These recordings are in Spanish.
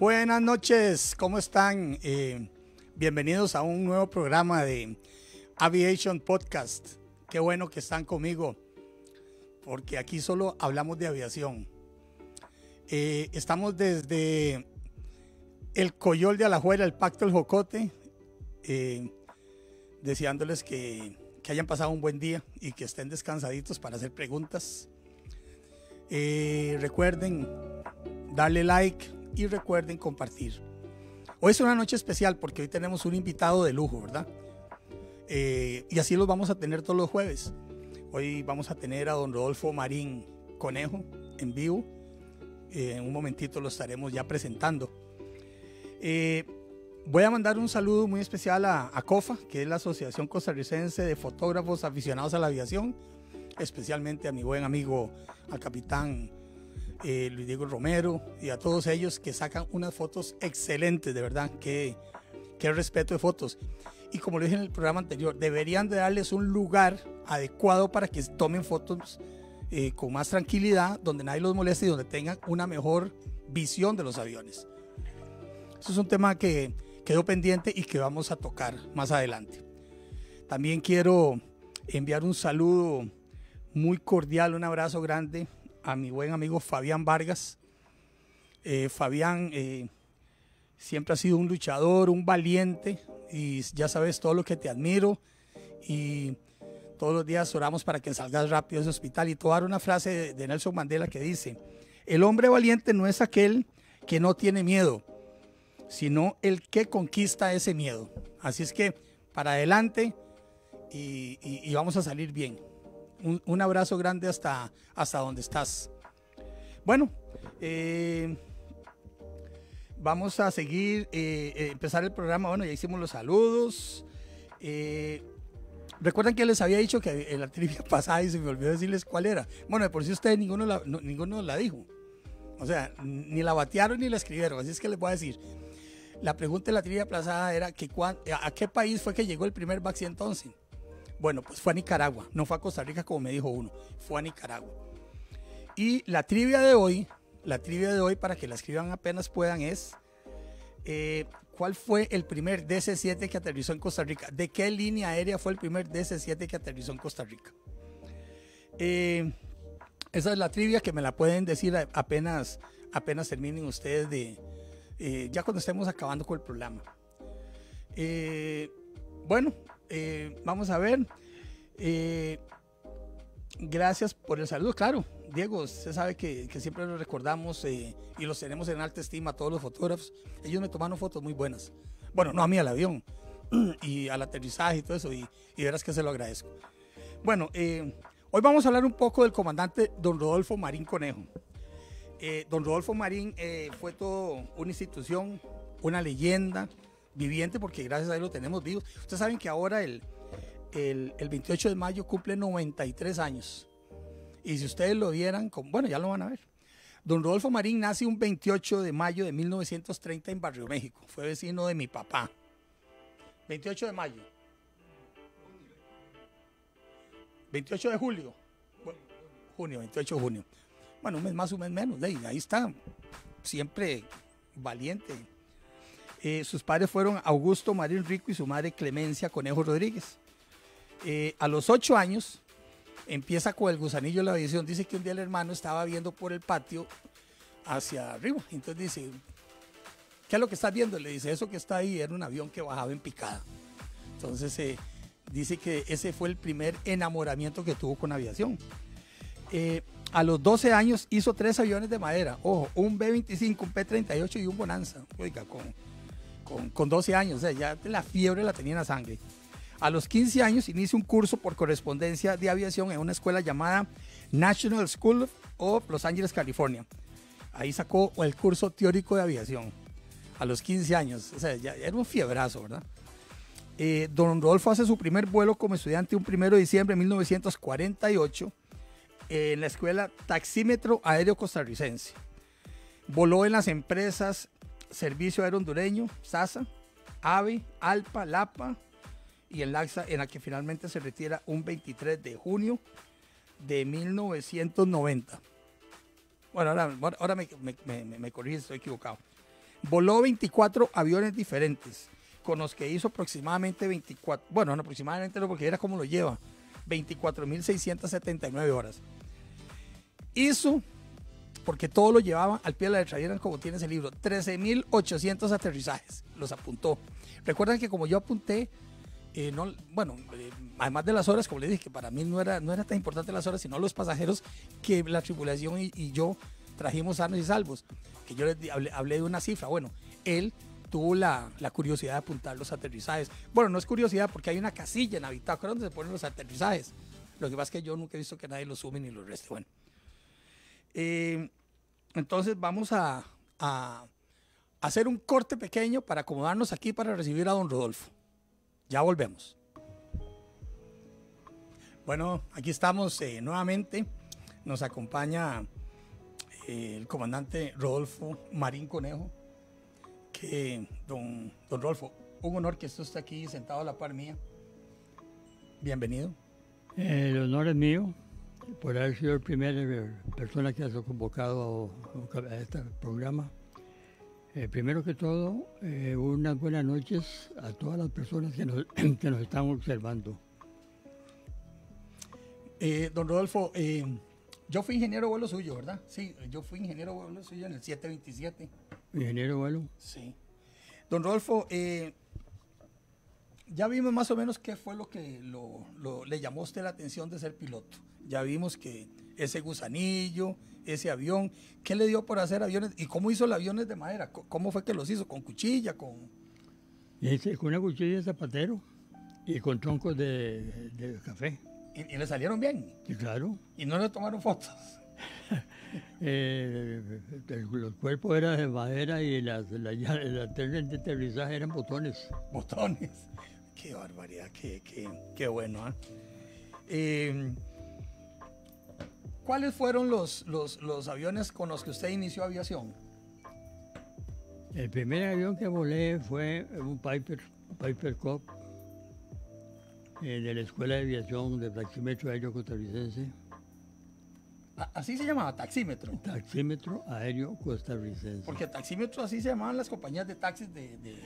Buenas noches, ¿cómo están? Eh, bienvenidos a un nuevo programa de Aviation Podcast. Qué bueno que están conmigo, porque aquí solo hablamos de aviación. Eh, estamos desde el Coyol de Alajuela, el Pacto del Jocote, eh, deseándoles que, que, hayan pasado un buen día y que estén descansaditos para hacer preguntas. recuerden darle like, y recuerden compartir. Hoy es una noche especial porque hoy tenemos un invitado de lujo, ¿verdad? Eh, y así los vamos a tener todos los jueves. Hoy vamos a tener a don Rodolfo Marín Conejo en vivo. Eh, en un momentito lo estaremos ya presentando. Eh, voy a mandar un saludo muy especial a, a, COFA, que es la Asociación Costarricense de Fotógrafos Aficionados a la Aviación, especialmente a mi buen amigo, al capitán eh, Luis Diego Romero y a todos ellos que sacan unas fotos excelentes, de verdad, qué, qué respeto de fotos. Y como lo dije en el programa anterior, deberían de darles un lugar adecuado para que tomen fotos eh, con más tranquilidad, donde nadie los moleste y donde tengan una mejor visión de los aviones. Eso es un tema que quedó pendiente y que vamos a tocar más adelante. También quiero enviar un saludo muy cordial, un abrazo grande a mi buen amigo Fabián Vargas. Eh, Fabián eh, siempre ha sido un luchador, un valiente y ya sabes todo lo que te admiro y todos los días oramos para que salgas rápido de ese hospital y te dar una frase de, Nelson Mandela que dice, el hombre valiente no es aquel que no tiene miedo, sino el que conquista ese miedo. Así es que para adelante y vamos a salir bien un, abrazo grande hasta, hasta donde estás. Bueno, eh, vamos a seguir, eh, eh, empezar el programa. Bueno, ya hicimos los saludos. Recuerdan que les había dicho que la trivia pasada y se me olvidó decirles cuál era. Bueno, por si ustedes ninguno la, ninguno la dijo. O sea, ni la batearon ni la escribieron. Así es que les voy a decir. La pregunta de la trivia pasada era que a qué país fue que llegó el primer Baxi entonces. Bueno, pues fue a Nicaragua, no fue a Costa Rica como me dijo uno, fue a Nicaragua. Y la trivia de hoy, la trivia de hoy para que la escriban apenas puedan es, eh, ¿cuál fue el primer DC-7 que aterrizó en Costa Rica? ¿De qué línea aérea fue el primer DC-7 que aterrizó en Costa Rica? Eh, esa es la trivia que me la pueden decir apenas, apenas terminen ustedes de, eh, ya cuando estemos acabando con el programa. bueno, eh, vamos a ver. Eh, gracias por el saludo, claro. Diego, usted sabe que, siempre lo recordamos eh, y los tenemos en alta estima, todos los fotógrafos. Ellos me tomaron fotos muy buenas. Bueno, no a mí, al avión y al aterrizaje y todo eso, y, y verás que se lo agradezco. Bueno, hoy vamos a hablar un poco del comandante don Rodolfo Marín Conejo. don Rodolfo Marín fue todo una institución, una leyenda, viviente porque gracias a él lo tenemos vivo. Ustedes saben que ahora el, el, 28 de mayo cumple 93 años. Y si ustedes lo vieran, bueno, ya lo van a ver. Don Rodolfo Marín nace un 28 de mayo de 1930 en Barrio México. Fue vecino de mi papá. 28 de mayo. 28 de julio. junio, 28 de junio. Bueno, un mes más, un mes menos. Ahí está. Siempre valiente. Eh, sus padres fueron Augusto Marín Rico y su madre Clemencia Conejo Rodríguez. Eh, a los ocho años empieza con el gusanillo de la aviación. Dice que un día el hermano estaba viendo por el patio hacia arriba. Entonces dice, ¿qué es lo que estás viendo? Le dice, eso que está ahí era un avión que bajaba en picada. Entonces eh, dice que ese fue el primer enamoramiento que tuvo con aviación. a los 12 años hizo tres aviones de madera. Ojo, un B-25, un P-38 y un Bonanza. Oiga, con con, 12 años, ya la fiebre la tenía en la sangre. A los 15 años inicia un curso por correspondencia de aviación en una escuela llamada National School of Los Ángeles, California. Ahí sacó el curso teórico de aviación. A los 15 años, o sea, ya era un fiebrazo, ¿verdad? Eh, don Rodolfo hace su primer vuelo como estudiante un 1 de diciembre de 1948 en la escuela Taxímetro Aéreo Costarricense. Voló en las empresas Servicio Aéreo Hondureño, SASA, AVE, ALPA, LAPA y el LAXA, en la que finalmente se retira un 23 de junio de 1990. Bueno, ahora, ahora me, me, me, estoy equivocado. Voló 24 aviones diferentes, con los que hizo aproximadamente 24, bueno, no aproximadamente no, porque era como lo lleva, 24.679 horas. Hizo, porque todo lo llevaba al pie de la letra, eran como tiene ese libro, 13.800 aterrizajes, los apuntó. Recuerdan que como yo apunté, eh, no, bueno, eh, además de las horas, como les dije, que para mí no era, no era tan importante las horas, sino los pasajeros que la tripulación y, yo trajimos sanos y salvos. Que yo les hablé, de una cifra. Bueno, él tuvo la, la, curiosidad de apuntar los aterrizajes. Bueno, no es curiosidad porque hay una casilla en Habitáculo donde se ponen los aterrizajes. Lo que pasa es que yo nunca he visto que nadie los sume ni los reste. Bueno, eh, entonces vamos a, hacer un corte pequeño para acomodarnos aquí para recibir a don Rodolfo. Ya volvemos. Bueno, aquí estamos eh, nuevamente. Nos acompaña eh, el comandante Rodolfo Marín Conejo. Que, don, don Rodolfo, un honor que usted esté aquí sentado a la par mía. Bienvenido. El honor es mío por haber sido la primera persona que ha convocado a este programa. Eh, primero que todo, eh, unas buenas noches a todas las personas que nos, que nos están observando. Eh, don Rodolfo, yo fui ingeniero de vuelo suyo, ¿verdad? Sí, yo fui ingeniero de vuelo suyo en el 727. ¿Ingeniero vuelo? Sí. Don Rodolfo, ya vimos más o menos qué fue lo que lo, lo, le llamó a usted la atención de ser piloto. Ya vimos que ese gusanillo, ese avión, ¿qué le dio por hacer aviones? ¿Y cómo hizo los aviones de madera? ¿Cómo fue que los hizo? ¿Con cuchilla? ¿Con, con una cuchilla de zapatero y con troncos de, de café. ¿Y, ¿Y, le salieron bien? Sí, claro. ¿Y no le tomaron fotos? eh, el, los cuerpos eran de madera y las, las de aterrizaje eran botones. Botones. Qué barbaridad, qué, qué, qué bueno. ¿eh? Eh, ¿Cuáles fueron los, los, los, aviones con los que usted inició aviación? El primer avión que volé fue un Piper, Piper Cop eh, de la Escuela de Aviación de Taxímetro Aéreo Costarricense. ¿Así se llamaba? ¿Taxímetro? Taxímetro Aéreo Costarricense. Porque taxímetro así se llamaban las compañías de taxis de, de,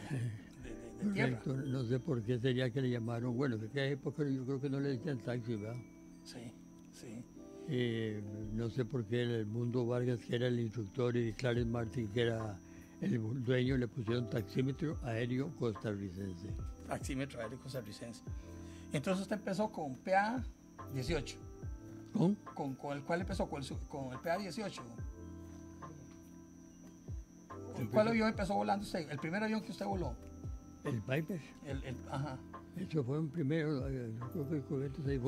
de, de tierra. Correcto. No sé por qué sería que le llamaron. Bueno, en aquella época yo creo que no le decían taxi, ¿verdad? Sí, sí. Eh, no sé por qué el Mundo Vargas, que era el instructor, y Clarence Martin, que era el dueño, le pusieron taxímetro aéreo costarricense. Taxímetro aéreo costarricense. Entonces usted empezó con PA 18. ¿Con? ¿Con, con el cual empezó? ¿Con el, con el PA 18? ¿Con cuál avión empezó volando usted? ¿El primer avión que usted voló? El Piper. El, el, ajá. Eso fue un primero, creo que fue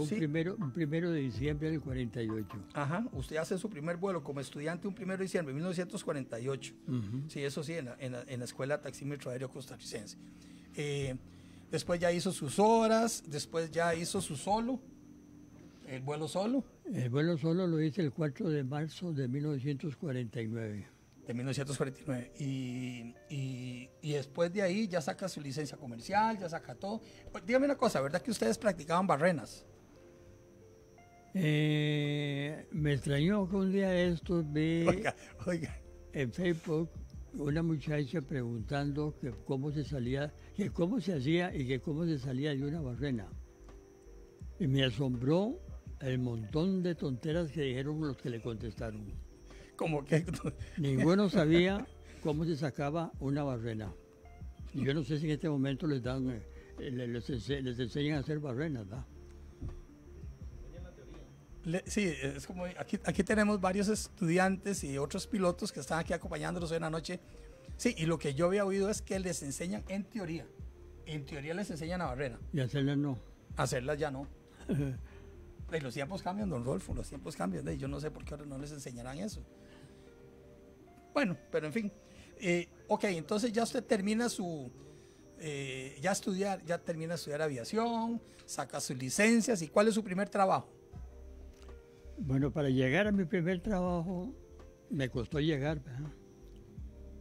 un, Sí. primero, un primero de diciembre del 48. Ajá, usted hace su primer vuelo como estudiante un primero de diciembre de 1948. Ujú. Sí, eso sí, en la, en la- en la Escuela Taxímetro Aéreo Costarricense. Eh, después ya hizo sus horas, después ya hizo su solo, el vuelo solo, El vuelo solo lo hice el 4 de marzo de 1949. De 1949. Y, y- y después de ahí ya saca su licencia comercial, ya saca todo. Pues, dígame una cosa, ¿verdad que ustedes practicaban barrenas? Eh, me extrañó que un día de estos vi Oiga, oiga. en Facebook una muchacha preguntando que cómo se salía, que cómo se hacía y que cómo se salía de una barrena. Y me asombró el montón de tonteras que dijeron los que le contestaron. Como que Ninguno sabía cómo se sacaba una barrena. Yo no sé si en este momento les dan, eh, le- les, les enseñan a hacer barrenas, ¿verdad? Le- sí, es como aquí, aquí tenemos varios estudiantes y otros pilotos que están aquí acompañándonos hoy en la noche. Sí, y lo que yo había oído es que les enseñan en teoría. En teoría les enseñan a barrera. Y hacerlas no. Hacerlas ya no. Y los tiempos cambian, don Rolfo, los tiempos cambian. y Yo no sé por qué ahora no les enseñarán eso. Bueno, pero en fin. Eh, ok, entonces ya usted termina su. eh, ya estudiar, ya termina de estudiar aviación, saca sus licencias. ¿Y cuál es su primer trabajo? Bueno, para llegar a mi primer trabajo me costó llegar,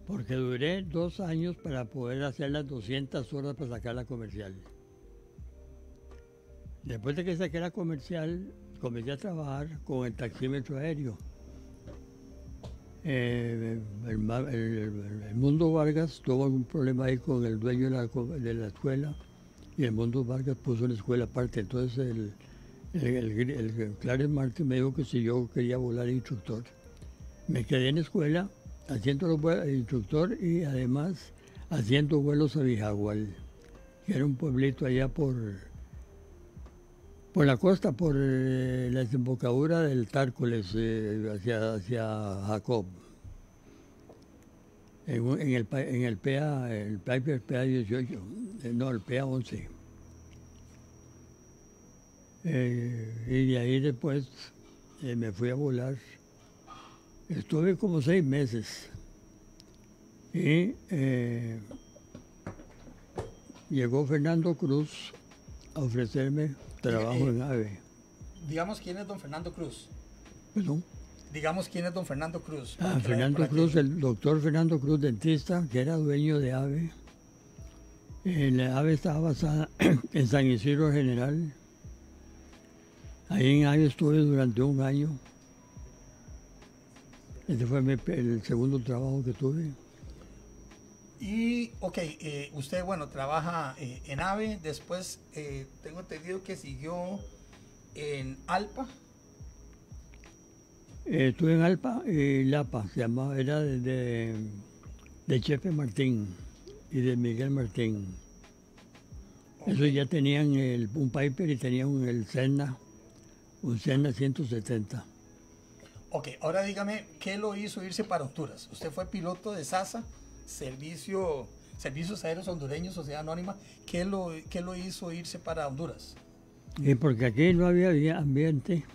porque duré dos años para poder hacer las 200 horas para sacar la comercial. Después de que saqué la comercial, comencé a trabajar con el taxímetro aéreo. Eh, el, Mundo Vargas tuvo algún problema ahí con el dueño de la, de la escuela y el Mundo Vargas puso una escuela aparte. Entonces el, el, Clarence Martin me dijo que si yo quería volar instructor. Me quedé en la escuela haciendo los instructor y además haciendo vuelos a Vijagual, que era un pueblito allá por, por la costa, por eh, la desembocadura del Tárcoles eh, hacia, hacia Jacob. En, en el, en el PA, el PA 18, eh, no, el PA 11. Eh, y de ahí después me fui a volar. Estuve como seis meses. Y llegó Fernando Cruz a ofrecerme trabajo eh, en AVE. Digamos quién es don Fernando Cruz. Perdón. Digamos quién es don Fernando Cruz. Ah, Fernando Cruz, el doctor Fernando Cruz, dentista, que era dueño de AVE. Eh, la AVE estaba basada en San Isidro General. Ahí en AVE estuve durante un año. Este fue mi- el segundo trabajo que tuve. Y, ok, eh, usted, bueno, trabaja eh, en AVE, después eh, tengo entendido que siguió en ALPA. Estuve en Alpa y Lapa, se llamaba, era de, de, de Chepe Martín y de Miguel Martín. Eso ya tenían el, un Piper y tenían el Senna, un Senna 170. Ok, ahora dígame, ¿qué lo hizo irse para Honduras? Usted fue piloto de SAS, Servicio, Servicios Aéreos Hondureños, Sociedad Anónima. ¿Qué lo, qué lo hizo irse para Honduras? Y porque aquí no había ambiente.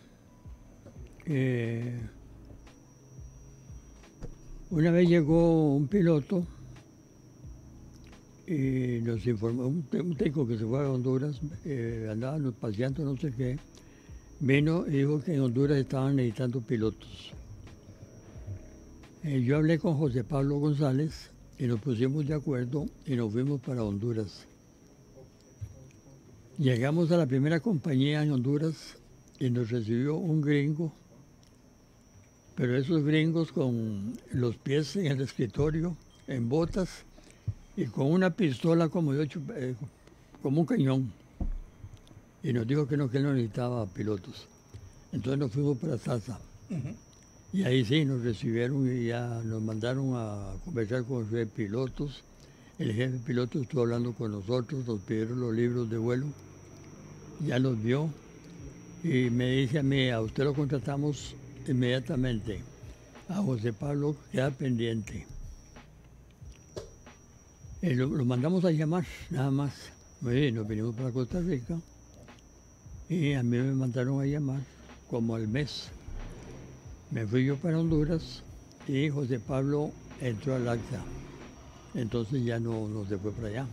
eh, una vez llegó un piloto y nos informó, un, un que se fue a Honduras, eh, andábamos paseando no sé qué, vino y dijo que en Honduras estaban necesitando pilotos. Eh, yo hablé con José Pablo González y nos pusimos de acuerdo y nos fuimos para Honduras. Llegamos a la primera compañía en Honduras y nos recibió un gringo, pero esos gringos con los pies en el escritorio, en botas y con una pistola como de eh, como un cañón. Y nos dijo que no, que necesitaba pilotos. Entonces nos fuimos para Sasa. Y ahí sí, nos recibieron y ya nos mandaron a conversar con los pilotos. El jefe piloto estuvo hablando con nosotros, nos pidieron los libros de vuelo, ya los vio y me dice a mí, a usted lo contratamos inmediatamente. A José Pablo queda pendiente. Lo, mandamos a llamar, nada más. Y nos vinimos para Costa Rica y a mí me mandaron a llamar como al mes. Me fui yo para Honduras y José Pablo entró al ACTA. Entonces ya no, no se fue para allá.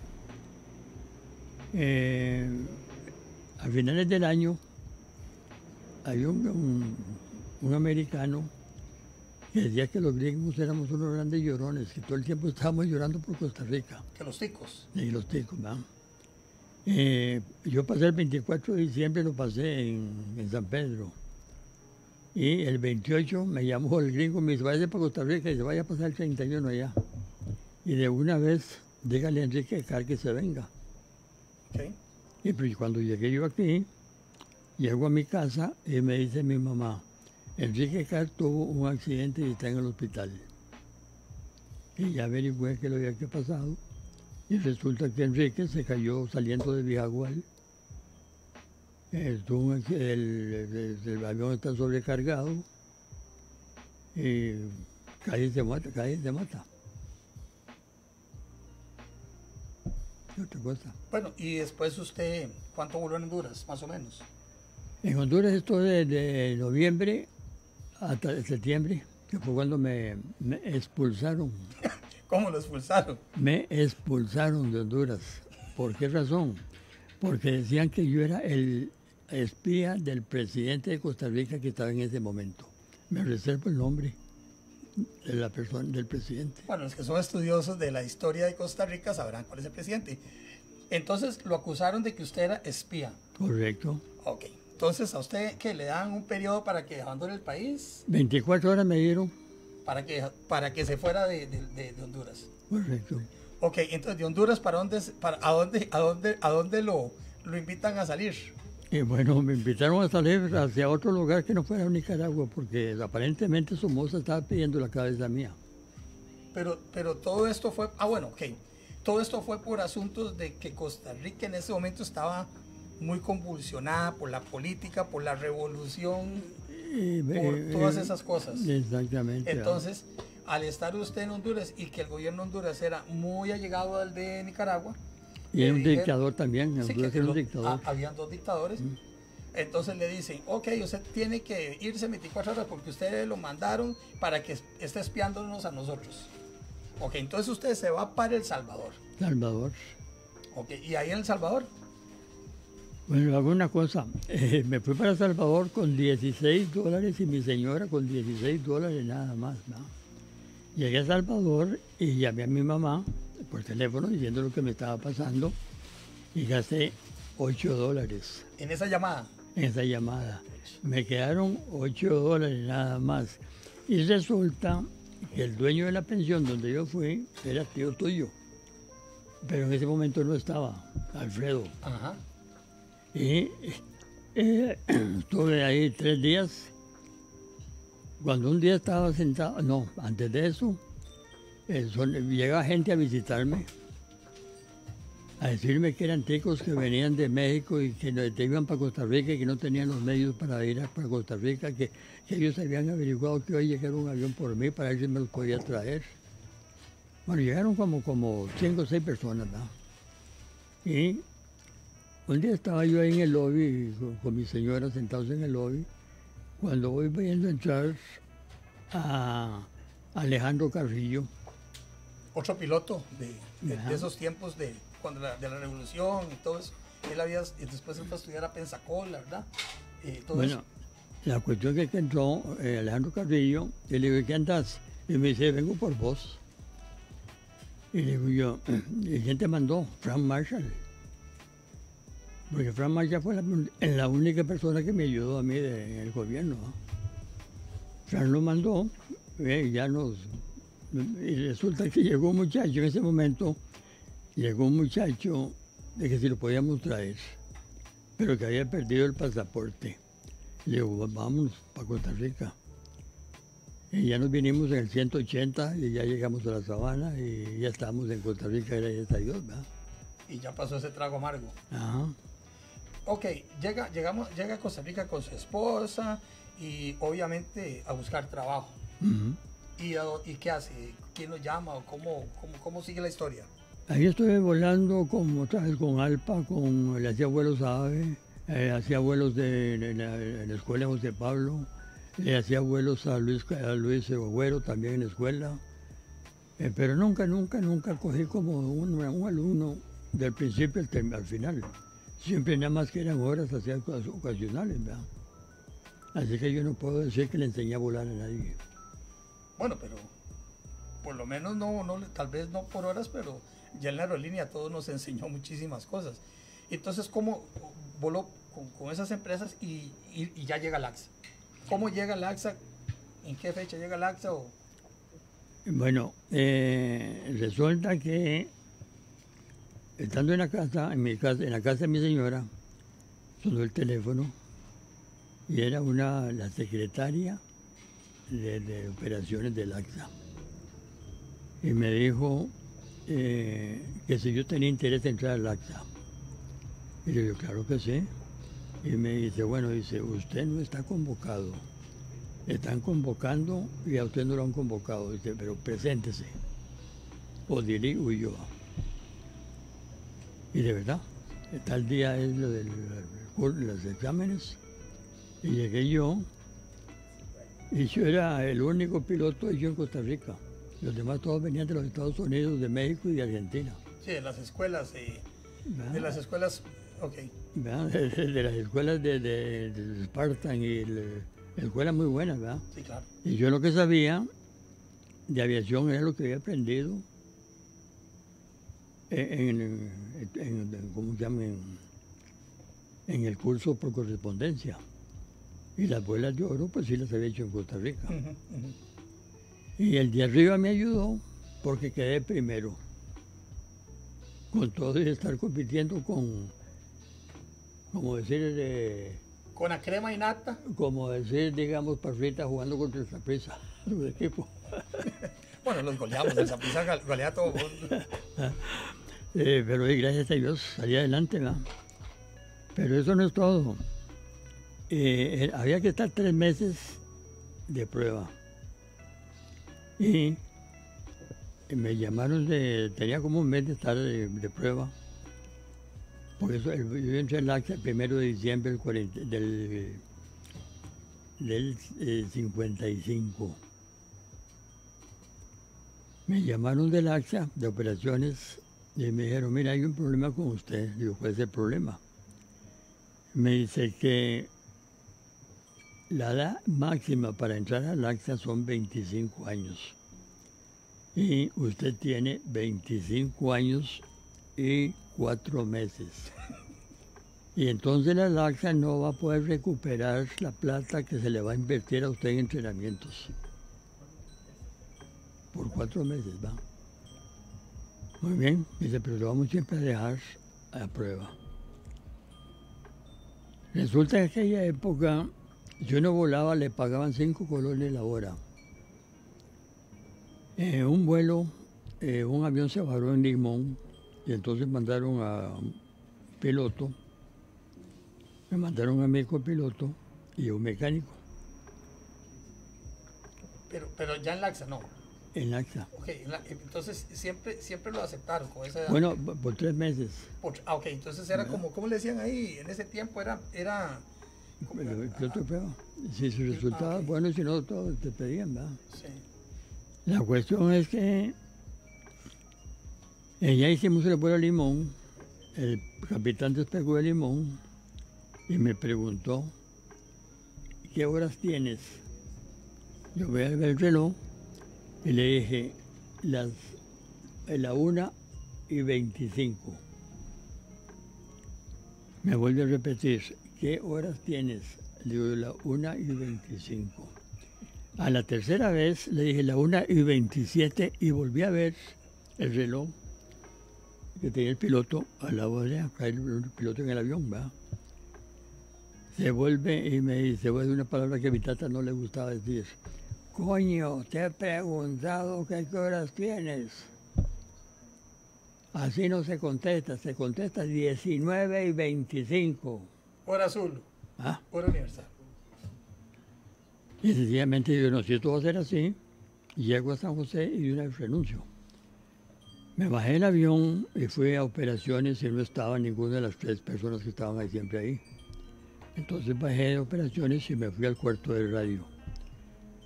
Eh, a finales del año hay un, un- un americano que decía que los gringos éramos unos grandes llorones, que todo el tiempo estábamos llorando por Costa Rica Que los ticos. y los ticos, ¿verdad? Eh, yo pasé el 24 de diciembre, lo pasé en, en San Pedro. Y el 28 me llamó el gringo, me dice, vaya para Costa Rica y se vaya a pasar el 31 allá. Y de una vez, dígale a Enrique Car que se venga. Y pues cuando llegué yo aquí, llego a mi casa y me dice mi mamá, Enrique Car tuvo un accidente y está en el hospital. Y ya averigüé qué lo había que pasado. Y resulta que Enrique se cayó saliendo de Vijagual. Eh, tuvo un acc- el, el- el avión está sobrecargado y cae y se mata, cae y se mata. ¿Qué otra cosa? Bueno, y después usted, ¿cuánto voló en Honduras, más o menos? En Honduras estuve desde noviembre hasta septiembre, que fue cuando me, me expulsaron. ¿Cómo lo expulsaron? Me expulsaron de Honduras. ¿Por qué razón? Porque decían que yo era el espía del presidente de Costa Rica que estaba en ese momento. Me reservo el nombre de la persona, del presidente. Bueno, los que son estudiosos de la historia de Costa Rica sabrán cuál es el presidente. Entonces lo acusaron de que usted era espía. Correcto. Ok. Entonces a usted que le dan un periodo para que abandone el país. 24 horas me dieron para que, para que se fuera de, de- de Honduras. Correcto. Ok, entonces de Honduras, ¿para dónde, para, a dónde, a dónde, a dónde lo, lo invitan a salir? Y bueno, me invitaron a salir hacia otro lugar que no fuera Nicaragua, porque aparentemente Somoza estaba pidiendo la cabeza mía. Pero, pero todo esto fue, ah bueno, ok, todo esto fue por asuntos de que Costa Rica en ese momento estaba muy convulsionada por la política, por la revolución, Y, por eh, todas eh, esas cosas. Exactamente. Entonces, al estar usted en Honduras y que el gobierno de Honduras era muy allegado al de Nicaragua, y era un dijeron- dictador también, Sí, que era un dictador. ah, habían dos dictadores. Entonces le dicen, ok, usted tiene que irse 24 horas porque ustedes lo mandaron para que esté espiándonos a nosotros. Ok, entonces usted se va para El Salvador. Salvador. Ok, y ahí en El Salvador, Bueno, hago una cosa. eh, me fui para Salvador con 16 dólares y mi señora con 16 dólares nada más. ¿no? Llegué a Salvador y llamé a mi mamá por teléfono diciendo lo que me estaba pasando y gasté 8 dólares en esa llamada. en esa llamada. Me quedaron 8 dólares nada más. Y resulta que el dueño de la pensión donde yo fui era tío tuyo. Pero en ese momento no estaba, Alfredo. Ajá. Y eh, estuve ahí tres días. Cuando un día estaba sentado, no, antes de eso, eh, llega gente a visitarme, a decirme que eran ticos que venían de México y que no- que iban para Costa Rica y que no tenían los medios para ir a para Costa Rica, que, que ellos habían averiguado que hoy llegara un avión por mí para ver si me los podía traer. Bueno, llegaron como, como cinco o seis personas, ¿no? Y un día estaba yo ahí en el lobby con, con mi señora sentados en el lobby, cuando voy viendo entrar a Alejandro Carrillo, Otro piloto de, de- Ajá. de esos tiempos de, cuando la, de la revolución y todo eso. Él había, después él fue a estudiar a Pensacola, ¿verdad? Todo Bueno, eso. la cuestión es que entró eh, Alejandro Carrillo y le digo, ¿qué andas? Y me dice, vengo por vos. Y le digo yo, ¿y quién te mandó? Frank Marshall. Porque Frank Marshall fue la, la única persona que me ayudó a mí de- en el gobierno. ¿no? Frank lo mandó, eh, ya nos... Y resulta que llegó un muchacho en ese momento, llegó un muchacho de que si lo podíamos traer, pero que había perdido el pasaporte. Le digo, vamos para Costa Rica. Y ya nos vinimos en el 180 y ya llegamos a la sabana y ya estamos en Costa Rica, gracias a Dios, ¿verdad? Y ya pasó ese trago amargo. Ajá. Ok, llega, llegamos, llega a Costa Rica con su esposa y obviamente a buscar trabajo. Ujú. ¿Y, qué hace? ¿Quién lo llama? ¿O cómo, cómo, cómo sigue la historia? Ahí estuve volando con, otra vez con Alpa, con, le hacía vuelos a AVE, eh, hacía vuelos de, en, la, en la escuela José Pablo, le hacía vuelos a Luis, a Luis Agüero también en la escuela, Eh, pero nunca, nunca, nunca cogí como un, un alumno del principio al final. Siempre nada más que eran horas hacía cosas ocasionales, ¿verdad? Así que yo no puedo decir que le enseñé a volar a nadie. Bueno, pero por lo menos no, no, tal vez no por horas, pero ya en la aerolínea a todos nos enseñó muchísimas cosas. Entonces, ¿cómo voló con, con esas empresas y, y- ya llega el AXA? ¿Cómo llega el AXA? ¿En qué fecha llega el AXA? O, Bueno, eh, resulta que estando en la casa, en mi casa, en la casa de mi señora, sonó el teléfono y era una la secretaria de, operaciones del AXA. Y me dijo eh, que si yo tenía interés en entrar al AXA. Y digo, claro que sí. Y me dice, bueno, dice, usted no está convocado. Están convocando y a usted no lo han convocado. Dice, pero preséntese. O Dili huyó. Y de verdad, tal día es lo de los exámenes. Y llegué yo. Y yo era el único piloto hecho en Costa Rica. Los demás todos venían de los Estados Unidos, de México y de Argentina. sí, de las escuelas, ¿verdad? de las escuelas, ok. De, de las escuelas de, de, de Spartan y el- escuelas muy buenas, ¿verdad? Sí, claro. Y yo lo que sabía de aviación era lo que había aprendido en, en- en- en- ¿cómo se llama? En el curso por correspondencia. Y las vuelas de oro, pues sí las había hecho en Costa Rica. Y el de arriba me ayudó porque quedé primero. Con todo y estar compitiendo con, como decir, eh, Con la crema y nata. como decir, digamos, Parrita jugando contra el Saprissa, su equipo. Bueno, los goleamos, el Saprissa gal- golea todo. Eh, pero gracias a Dios salí adelante, ¿verdad? Pero eso no es todo. Eh, eh, había que estar tres meses de prueba. Y me llamaron de, tenía como un mes de estar de, prueba. Por eso yo entré en AXA el primero de diciembre del, 40 del, del eh, 55. Me llamaron del AXA de operaciones y me dijeron, mira, hay un problema con usted. Digo, ¿cuál es el problema? Me dice que la edad máxima para entrar al AXA son 25 años. Y usted tiene 25 años y 4 meses. Y entonces la LAXA no va a poder recuperar la plata que se le va a invertir a usted en entrenamientos. Por cuatro meses, va. Muy bien, dice, pero lo vamos siempre a dejar a prueba. Resulta que en aquella época, yo no volaba, le pagaban cinco colones la hora. Eh, un vuelo, eh, un avión se varó en Limón y entonces mandaron a un piloto, me mandaron a mí con piloto y un mecánico Pero, pero ya en Laxa no. en AXA. Ok, en la- entonces siempre, siempre lo aceptaron con esa edad. Bueno, por por tres meses. Por- ah, ok, entonces era como, ¿cómo le decían ahí? En ese tiempo era, era de prueba. Si su resultado es bueno, si no, todo te pedían, ¿verdad? sí. La cuestión es que eh, ya hicimos el vuelo a Limón, el capitán despegó de Limón y me preguntó, ¿qué horas tienes? Yo voy a ver el reloj y le dije, las, eh, la una y 25. Me vuelve a repetir, ¿qué horas tienes? Le digo, la una y 25. A la tercera vez le dije la 1 y 27 y volví a ver el reloj que tenía el piloto al lado de el, piloto en el avión, ¿verdad? Se vuelve y me dice, voy a decir una palabra que a mi tata no le gustaba decir. Coño, te he preguntado qué horas tienes. Así no se contesta, se contesta 19 y 25. Hora azul, ¿ah? hora universal. Y sencillamente yo no, si esto va a ser así, llego a San José y de una vez renuncio. Me bajé del avión y fui a operaciones y no estaba ninguna de las tres personas que estaban ahí siempre ahí. Entonces bajé de operaciones y me fui al cuarto de radio.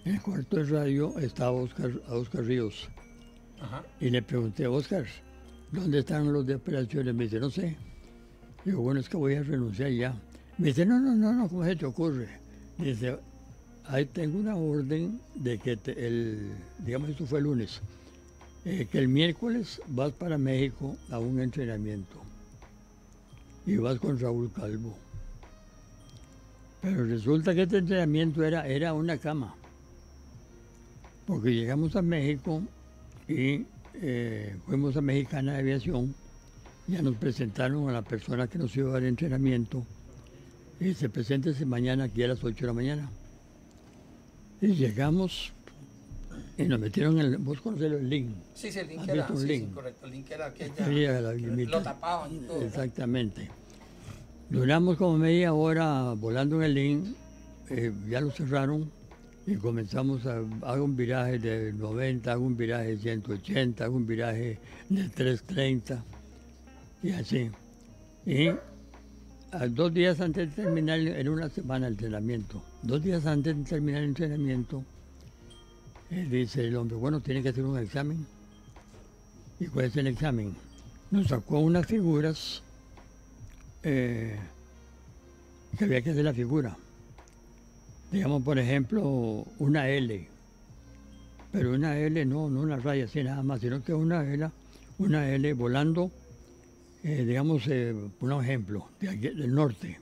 En el cuarto de radio estaba Oscar, a Oscar Ríos Ajá. y le pregunté, Oscar, ¿dónde están los de operaciones? Me dice, no sé. Digo, bueno, es que voy a renunciar ya. Me dice, no, no, no, no, ¿cómo se te ocurre? Dice, ahí tengo una orden de que el, digamos, esto fue el lunes, eh, que el miércoles vas para México a un entrenamiento y vas con Raúl Calvo. Pero resulta que este entrenamiento era, era una cama, porque llegamos a México y eh, fuimos a Mexicana de Aviación, ya nos presentaron a la persona que nos iba a dar entrenamiento y se preséntese mañana aquí a las 8 de la mañana. Y llegamos y nos metieron en el, vos conocés el link. Sí, sí, el link ¿Has era, sí, sí, link? correcto, el link era aquella, Sí, la limita. lo tapaban y todo. Exactamente. Duramos como media hora volando en el link, eh, ya lo cerraron y comenzamos a hago un viraje de 90, hago un viraje de 180, hago un viraje de 330 y así. Y dos días antes de terminar, era una semana el entrenamiento, dos días antes de terminar el entrenamiento, dice el hombre, bueno, tiene que hacer un examen. ¿Y cuál es el examen? Nos sacó unas figuras eh, que había que hacer la figura. Digamos, por ejemplo, una L. Pero una L no, no una raya así nada más, sino que una L, una L volando, eh, digamos, eh, un ejemplo, de aquí- del norte.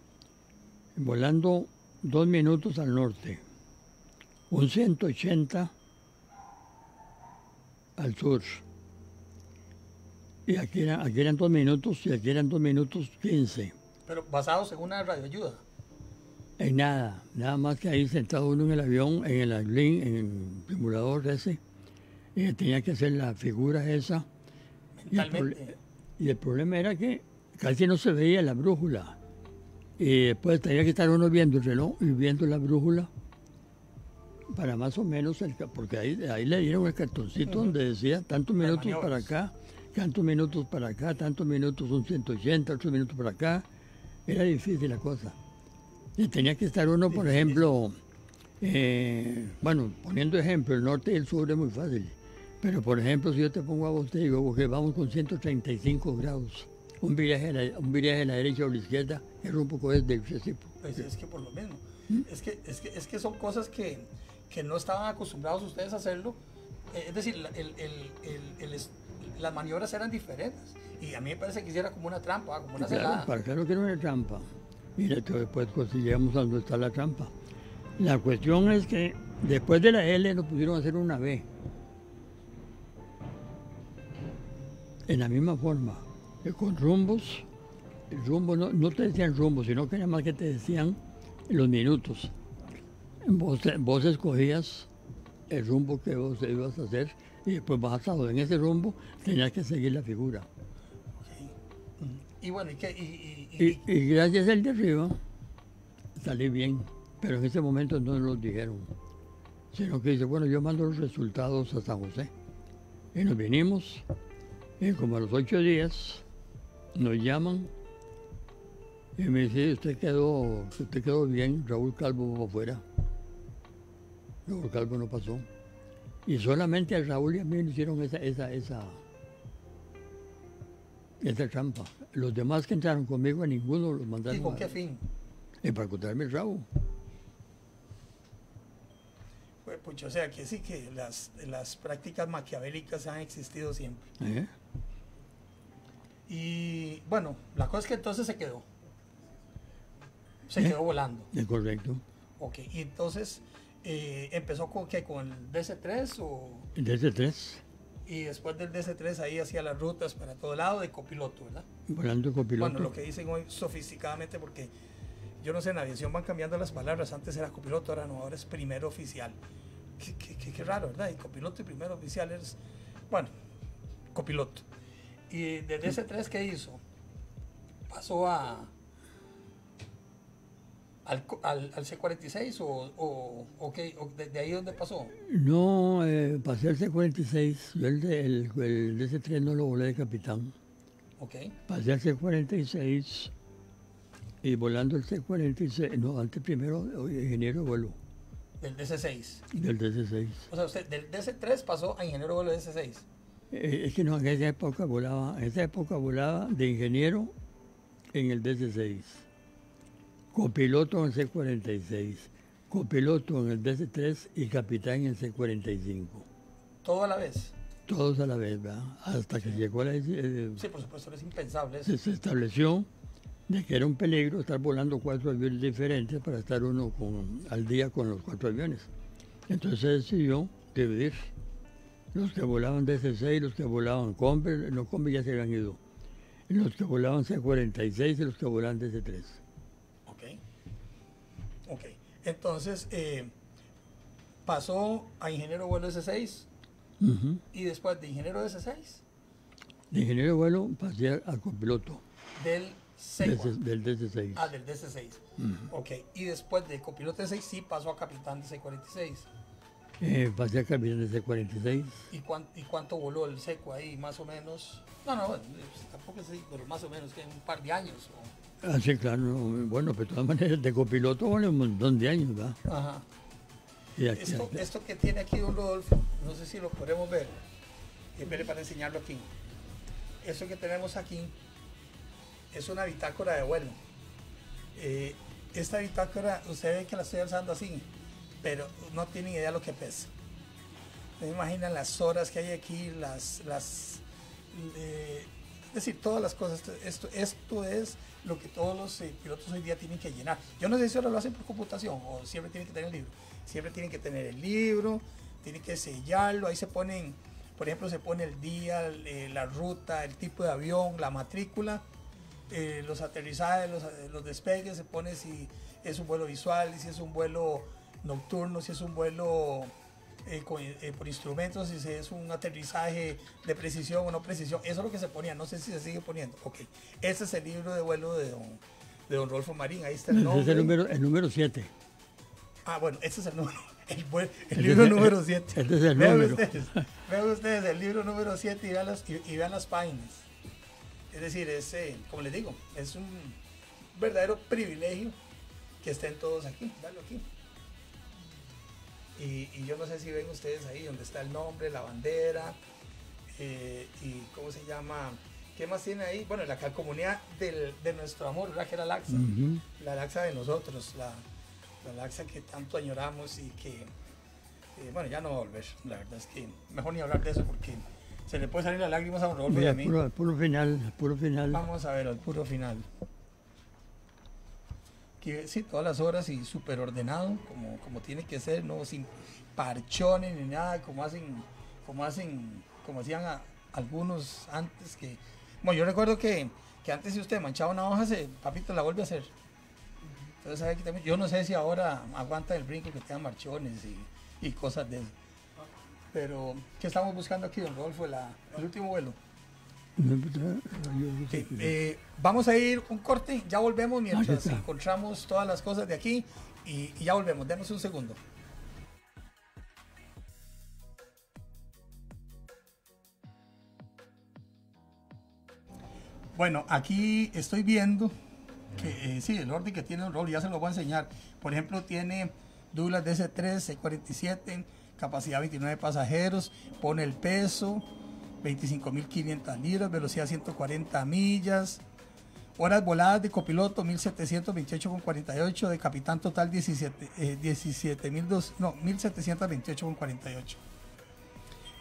Volando dos minutos al norte. Un 180 al sur. Y aquí eran, aquí eran dos minutos y aquí eran dos minutos quince. Pero basados en una radioayuda. En nada, nada más que ahí sentado uno en el avión, en el avión, en el simulador ese, y tenía que hacer la figura esa. Mentalmente. Y el problema era que casi no se veía la brújula. Y después tenía que estar uno viendo el reloj y viendo la brújula para más o menos, el porque ahí, ahí le dieron el cartoncito donde decía tantos minutos para acá, tantos minutos para acá, tantos minutos son 180, otros minutos para acá. Era difícil la cosa. Y tenía que estar uno, por ejemplo, eh, bueno, poniendo ejemplo, el norte y el sur es muy fácil. Pero, por ejemplo, si yo te pongo a vos, te digo que vamos con 135 grados, un viraje a la, un viraje a la derecha o la izquierda, el rumbo es de ese tipo. Pues es que por lo mismo. ¿Mm? Es, que, es, que, es que son cosas que, que no estaban acostumbrados ustedes a hacerlo. Eh, Es decir, el, el, el- el es- las maniobras eran diferentes. Y a mí me parece que hiciera como una trampa, como una Claro, celada. para claro que era una trampa. Mira, después pues, llegamos a donde está la trampa. La cuestión es que después de la L nos pudieron hacer una B. En la misma forma, eh, con rumbos. El rumbo no, no te decían rumbo, sino que nada más que te decían los minutos. Vos, vos escogías el rumbo que vos ibas a hacer y después basado en ese rumbo tenías que seguir la figura. Y bueno, y, y- Y, y gracias al de arriba salí bien, pero en ese momento no nos dijeron, sino que dice, bueno, yo mando los resultados a San José. Y nos vinimos, y como a los ocho días nos llaman y me dice, usted quedó, usted quedó bien, Raúl Calvo va afuera. Raúl Calvo no pasó. Y solamente a Raúl y a mí le hicieron esa, esa, esa, esa trampa. Los demás que entraron conmigo, a ninguno los ¿y mandaron. con a- qué fin? eh, para contarme el rabo. Pues, pucha, o sea, que sí que las, las prácticas maquiavélicas han existido siempre. ¿eh? Y bueno, la cosa es que entonces se quedó. Se ¿Eh? quedó volando. Es correcto. Ok, y entonces eh, empezó con, ¿qué? con el DC3 o, Desde tres, y después del DC3 ahí hacía las rutas para todo lado de copiloto, ¿verdad? volando copiloto. Bueno, lo que dicen hoy sofisticadamente porque yo no sé, en aviación van cambiando las palabras, antes era copiloto, ahora no, ahora es primero oficial. Qué, qué- qué- qué raro, ¿verdad? Y copiloto y primero oficial es, bueno, copiloto. Y de DC3, ¿qué hizo? Pasó a... ¿Al, al, al C46 o, o, o qué? ¿O de, de ahí dónde pasó? No, eh, pasé al C-46, yo el, de- el, el DC-3 no lo volé de capitán. Ok, Pasé al C-46 y volando el C-46, no, antes primero eh, ingeniero de vuelo del DC6. del DC-6. O sea, usted del DC3 pasó a ingeniero vuelo de DC6. Eh, es que no, en esa época volaba, en esa época volaba de ingeniero en el DC-6, copiloto en el C-46, copiloto en el DC-3 y capitán en el C-45. Todo a la vez. Todos a la vez, ¿verdad? Hasta que llegó la... eh, Sí, por supuesto, es impensable eso. se, se estableció de que era un peligro estar volando cuatro aviones diferentes para estar uno con, al día con los cuatro aviones. Entonces se decidió dividir los que volaban DC-6, los que volaban Combi, los Combi ya se habían ido, los que volaban C-46 y los que volaban DC-3. Ok. Ok. Entonces, eh, pasó a ingeniero de vuelo S6 Ujú. y después de ingeniero de S6 De ingeniero de vuelo pasé a copiloto del Del DC-6. Ah, del DC6. Ok. Y después de copiloto de 6 sí pasó a capitán de C46. Eh, pasé a capitán de C-46. ¿Y, cuán- ¿Y cuánto voló el seco ahí, más o menos? No, no, pues, tampoco sé, pero más o menos que un par de años. o- Ah, sí, claro. no, Bueno, pero de todas maneras, de copiloto vale un montón de años, ¿verdad? Ajá. Y aquí- Esto, esto que tiene aquí don Rodolfo, no sé si lo podemos ver. Espere para enseñarlo aquí. Eso que tenemos aquí es una bitácora de vuelo. Eh, esta bitácora, usted ve que la estoy alzando así, pero no tiene idea lo que pesa. ¿Se imaginan las horas que hay aquí, las, las eh, es decir, todas las cosas. Esto, esto es lo que todos los eh, pilotos hoy día tienen que llenar. Yo no sé si ahora lo hacen por computación o siempre tienen que tener el libro. Siempre tienen que tener el libro, tienen que sellarlo, ahí se ponen, por ejemplo, se pone el día, la ruta, el tipo de avión, la matrícula, eh, los aterrizajes, los, los, despegues, se pone si es un vuelo visual, si es un vuelo nocturno, si es un vuelo eh, por instrumentos, si es un aterrizaje de precisión o no precisión. Eso es lo que se ponía, no sé si se sigue poniendo. Ok, ese es el libro de vuelo de don, de don Rolfo Marín, ahí está el nombre. Ese es el número, el número 7. Ah, bueno, ese es el número. El, libro número 7. Este es el vean ustedes, vean ustedes el libro número 7 y las, y, vean las páginas. Es decir, es, eh, como les digo, es un verdadero privilegio que estén todos aquí. Veanlo aquí. Y, y, yo no sé si ven ustedes ahí donde está el nombre, la bandera, eh, y cómo se llama, ¿qué más tiene ahí? Bueno, la comunidad del, de nuestro amor, ¿verdad? Que era Laxa, la Laxa de nosotros, la, la Laxa que tanto añoramos y que, eh, bueno, ya no va a volver. La verdad es que mejor ni hablar de eso porque se le puede salir las lágrimas a un Rodolfo a mí. Puro, puro final, puro final. Vamos a ver, el puro final. Que sí, todas las horas y súper ordenado, como, como tiene que ser, no sin parchones ni nada, como hacen, como hacen, como hacían algunos antes que. Bueno, yo recuerdo que, que antes si usted manchaba una hoja, se, papito la vuelve a hacer yo no sé si ahora aguanta el brinco que tengan marchones y, cosas de eso. Pero, ¿qué estamos buscando aquí, don Rodolfo? el último vuelo. Eh, vamos a ir un corte, ya volvemos mientras encontramos todas las cosas de aquí y, y ya volvemos. Denos un segundo. Bueno, aquí estoy viendo que eh, sí, el orden que tiene un rol, ya se lo voy a enseñar. Por ejemplo, tiene Douglas DC3, C47, capacidad 29 pasajeros, pone el peso, 25.500 libras, velocidad 140 millas, horas voladas de copiloto 1728,48, de capitán total 17, eh, no, 1728,48.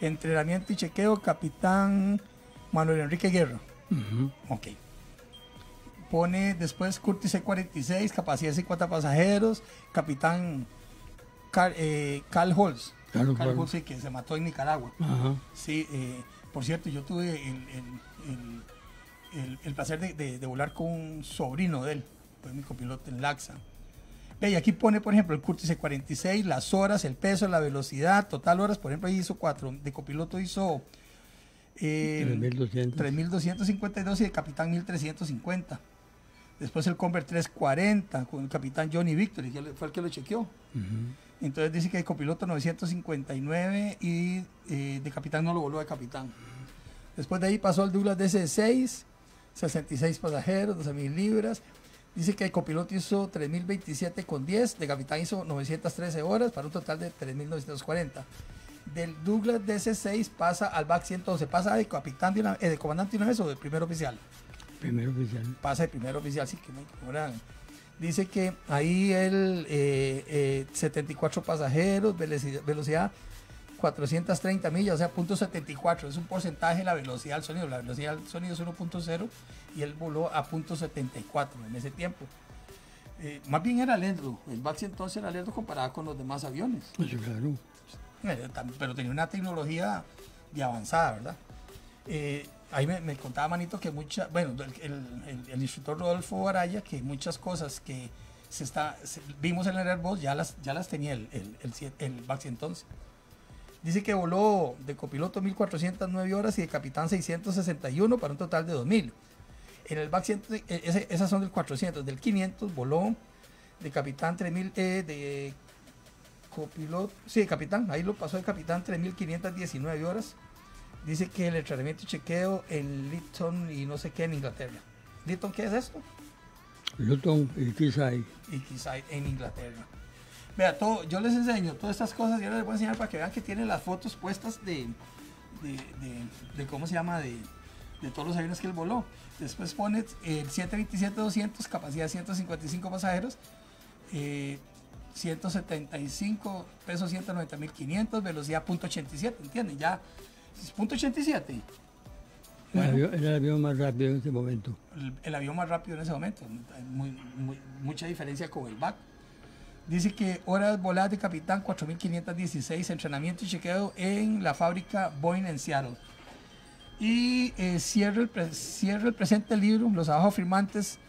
Entrenamiento y chequeo, capitán Manuel Enrique Guerra. Ok pone después Curtis C-46, capacidad de 50 pasajeros, capitán Carl, eh, Carl Holz. Carl, Holz, sí, que se mató en Nicaragua. Sí, eh, por cierto, yo tuve el, el, placer de, de, volar con un sobrino de él, fue mi copiloto en Laxa. Ve, y aquí pone, por ejemplo, el Curtis C-46, las horas, el peso, la velocidad, total horas, por ejemplo, ahí hizo cuatro, de copiloto hizo eh, 3.252 y de capitán 1.350. Después el Convert 340 con el capitán Johnny Victory, que fue el que lo chequeó. Entonces dice que el copiloto 959 y eh, de capitán no lo voló de capitán. Después de ahí pasó el Douglas DC6, 66 pasajeros, 12.000 libras. Dice que el copiloto hizo 3.027 con 10, de capitán hizo 913 horas para un total de 3.940. Del Douglas DC6 pasa al BAC 112, pasa de capitán de, eh, de comandante una vez o de primer oficial. Primer oficial. Pasa de primer oficial, sí que no Dice que ahí el 74 eh, eh, pasajeros, velocidad, 430 millas, o sea, punto .74, es un porcentaje de la velocidad del sonido. La velocidad del sonido es 1.0 y él voló a punto .74 en ese tiempo. Eh, más bien era lento, el Baxi entonces era lento comparado con los demás aviones. Pues claro. Pero tenía una tecnología de avanzada, ¿verdad? Ahí me, contaba Manito que mucha, bueno, el, instructor Rodolfo Araya, que muchas cosas que se está, vimos en el Airbus ya las, ya las tenía el, el, el, Baxi entonces. Dice que voló de copiloto 1409 horas y de capitán 661 para un total de 2000. En el e, esas son del 400, del 500 voló de capitán 3000, eh, de copiloto, sí, de capitán, ahí lo pasó de capitán 3519 horas Dice que el entrenamiento y chequeo en Lytton y no sé qué en Inglaterra. ¿Lytton qué es esto? Luton y Kisai. Y Kisai en Inglaterra. Vea, todo, yo les enseño todas estas cosas, yo les voy a enseñar para que vean que tiene las fotos puestas de, de, cómo se llama, de, todos los aviones que él voló. Después pone el 727-200, capacidad de 155 pasajeros, 175 pesos 190.500, velocidad .87, ¿entienden? Ya punto 87. era el avión más rápido en ese momento. El, avión más rápido en ese momento. mucha diferencia con el BAC. Dice que horas voladas de capitán 4516, entrenamiento y chequeo en la fábrica Boeing en Seattle. Y eh, cierra, el pre- cierra el presente libro, los abajo firmantes.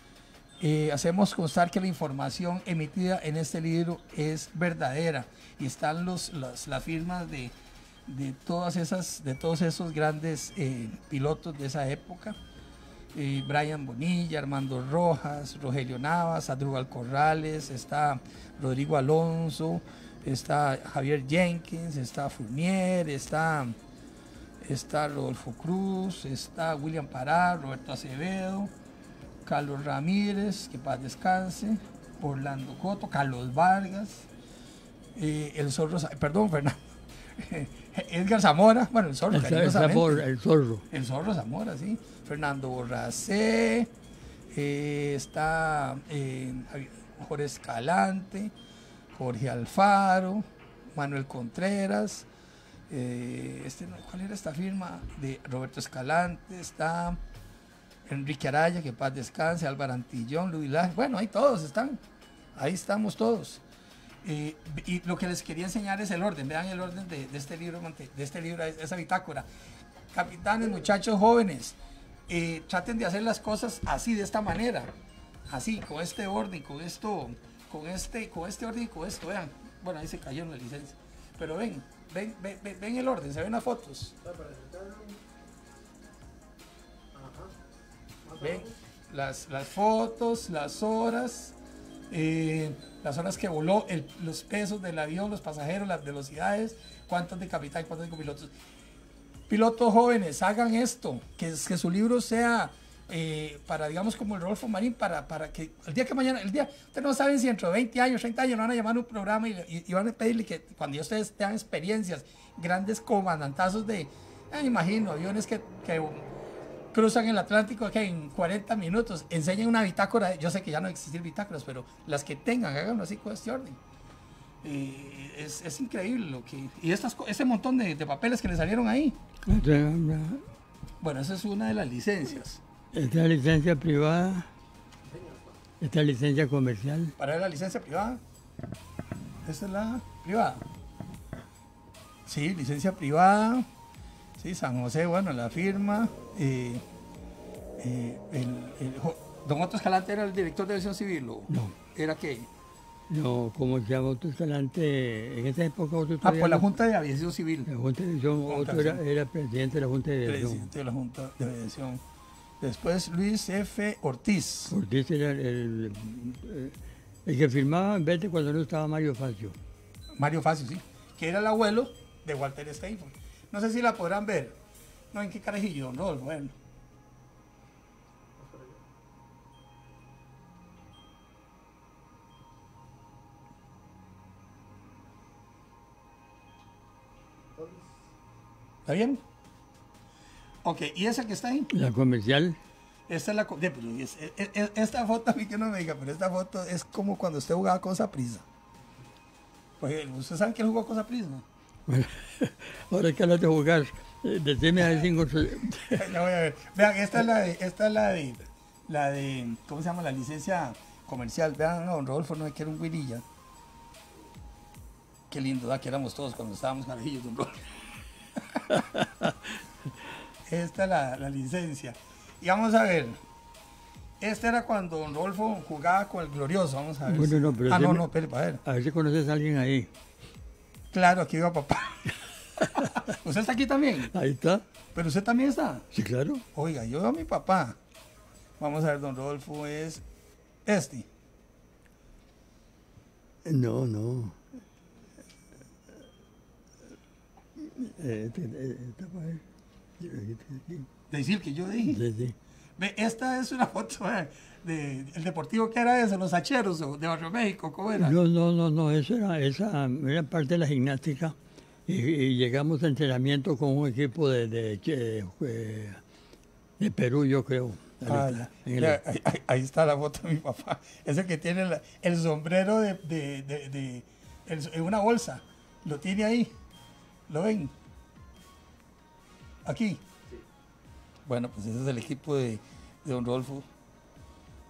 eh, hacemos constar que la información emitida en este libro es verdadera y están los, las, las firmas de, de, todas esas, de todos esos grandes eh, pilotos de esa época. Eh, Brian Bonilla, Armando Rojas, Rogelio Navas, Adrúbal Corrales, está Rodrigo Alonso, está Javier Jenkins, está Fournier, está, está Rodolfo Cruz, está William Pará, Roberto Acevedo, Carlos Ramírez, que paz descanse, Orlando Coto, Carlos Vargas, eh, el zorro, perdón, Fernando, Edgar Zamora, bueno, el zorro, El, cariñosamente. zorro. El Zorro Zamora, sí. Fernando Borracé, eh, está eh, Jorge Escalante, Jorge Alfaro, Manuel Contreras, eh, este, ¿cuál era esta firma? De Roberto Escalante, está Enrique Araya, que paz descanse, Álvaro Antillón, Luis Laje, bueno, ahí todos están, ahí estamos todos. Eh, y lo que les quería enseñar es el orden, vean el orden de, de este libro, de este libro, esa bitácora. Capitanes, muchachos jóvenes, eh, traten de hacer las cosas así, de esta manera, así, con este orden, con esto, con este, con este orden y con esto, vean. Bueno, ahí se cayó la licencia. Pero ven, ven, ven, ven, el orden, se ven las fotos. Ven las, las fotos, las horas, eh, las horas que voló, el- los pesos del avión, los pasajeros, las velocidades, cuántos de capitán, cuántos de copilotos. Pilotos jóvenes, hagan esto, que, que su libro sea eh, para, digamos, como el Rolfo Marín, para, para que el día que mañana, el día, ustedes no saben si dentro de 20 años, 30 años, no van a llamar a un programa y van a pedirle que cuando ya ustedes tengan experiencias, grandes comandantazos de, eh, imagino, aviones que, que cruzan el Atlántico que en 40 minutos, enseñen una bitácora, yo sé que ya no existen bitácoras, pero las que tengan, háganlo así con este orden. Eh, es, es increíble lo que... Y estas, ese montón de, de papeles que le salieron ahí. Bueno, esa es una de las licencias. esta licencia privada, esta licencia comercial. Para la licencia privada. Esta es la privada. Sí, licencia privada. Sí, San José, bueno, la firma. eh, eh, el- el jo- don Otto Escalante era el director de aviación civil. ¿o No. ¿Era qué? No, como se llama Otto Escalante, en esa época otro Ah, pues la Junta de Aviación Civil. la Junta de Junta, otro era, era presidente de la Junta de Dirección. Presidente de la Junta de Aviación. Después Luis F. Ortiz. Ortiz era el, el, el que firmaba en vez de cuando no estaba Mario Facio. Mario Facio, sí. Que era el abuelo de Walter Steinfeld. No sé si la podrán ver. No, ¿en qué carajillo, Rodolfo? Bueno. ¿Está bien? Ok, ¿y esa que está ahí? La comercial, Esta es la. co- de- pero es- es- es- esta foto, a mí que no me diga, pero esta foto es como cuando usted jugaba con Saprisa. Pues usted sabe que él jugó con Saprisa, ¿no? Bueno, ahora que hablas de jugar, decime a ver a ver. Vean, esta es la de, esta es la de, la de, ¿cómo se llama? La licencia comercial. Vean, no, don Rodolfo no que era un Wililla. Qué lindo, ¿da? Que éramos todos cuando estábamos carajillos, don Rodolfo. esta es la, la licencia. Y vamos a ver. Este era cuando don Rodolfo jugaba con el glorioso, vamos a ver. Bueno, si- no, pero ah, no, no, espere, para ver. A ver si conoces a alguien ahí. Claro, aquí iba papá. ¿Usted está aquí también? Ahí está. ¿Pero usted también está? Sí, claro. Oiga, yo a mi papá. Vamos a ver, don Rodolfo es este. No, no. Eh, Este, eh, Decir que yo dije. Sí, sí. Ve, esta es una foto eh, de, el deportivo que era ese, los hacheros de Barrio México, ¿cómo era? No, no, no, no, eso era, esa era parte de la gimnástica y, y llegamos a entrenamiento con un equipo de, de, de, eh, de Perú, yo creo. Ah, el- Ya, ahí, ahí- ahí está la foto de mi papá. Ese que tiene el sombrero de, de, de- de- el- en una bolsa. Lo tiene ahí. ¿Lo ven? Aquí. Bueno, pues ese es el equipo de, de Don Rodolfo.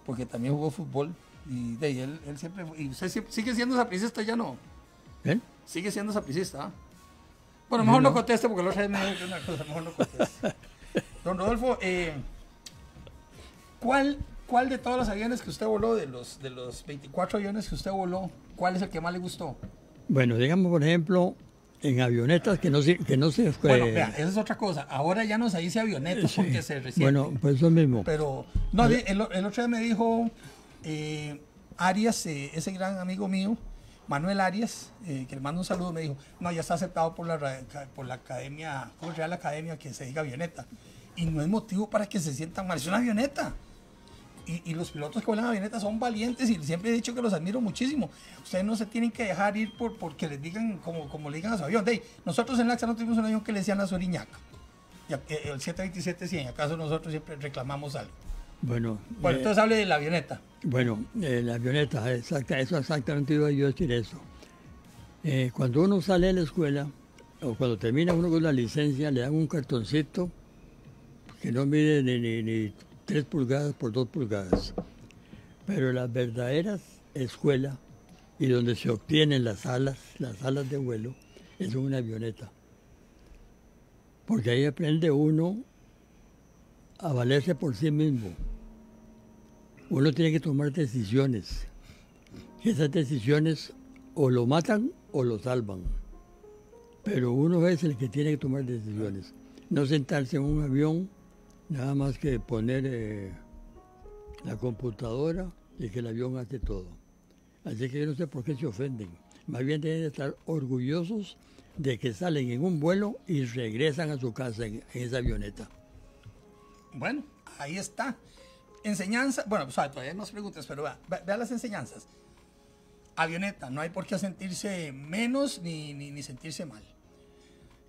Porque también jugó fútbol. Y de ahí, él, él siempre. Y usted sigue siendo sapricista, ya no. ¿Eh? Sigue siendo sapricista. ¿ah? Bueno, mejor no, No. conteste porque dijo que una cosa, mejor no conteste. Don Rodolfo, eh, ¿cuál, ¿cuál de todos los aviones que usted voló, de los, de los 24 aviones que usted voló, cuál es el que más le gustó? Bueno, digamos, por ejemplo, en avionetas que no se... Que no se Bueno, eh, vea, esa es otra cosa. Ahora ya no se dice avionetas sí. porque se resiente. Bueno, pues eso mismo. Pero, no, el, el otro día me dijo eh, Arias, eh, ese gran amigo mío, Manuel Arias, eh, que le mando un saludo, me dijo, no, ya está aceptado por la, por la academia, por Real Academia que se diga avioneta. Y no es motivo para que se sientan mal, es una avioneta. Y, y los pilotos que vuelan avionetas son valientes y siempre he dicho que los admiro muchísimo. Ustedes no se tienen que dejar ir por porque les digan como, como le digan a su avión. Ahí, nosotros en Laxa no tuvimos un avión que le decían la Soriñaca. A- eh, el 727-100, acaso nosotros siempre reclamamos algo. Bueno, Bueno, eh, entonces hable de la avioneta. Bueno, eh, la avioneta, exacta, eso exactamente iba yo a decir eso. Eh, cuando uno sale de la escuela, o cuando termina uno con la licencia, le dan un cartoncito que no mide ni, ni, ni 3 pulgadas por 2 pulgadas. Pero las verdaderas escuelas y donde se obtienen las alas, las alas de vuelo, es una avioneta. Porque ahí aprende uno a valerse por sí mismo uno tiene que tomar decisiones. Y esas decisiones o lo matan o lo salvan. Pero uno es el que tiene que tomar decisiones. No sentarse en un avión, nada más que poner eh, la computadora y que el avión hace todo. Así que yo no sé por qué se ofenden. Más bien deben de estar orgullosos de que salen en un vuelo y regresan a su casa en, esa avioneta. Bueno, ahí está. Enseñanza, bueno, pues, todavía hay más preguntas, pero vea- vea las enseñanzas. Avioneta, no hay por qué sentirse menos ni, ni, ni sentirse mal.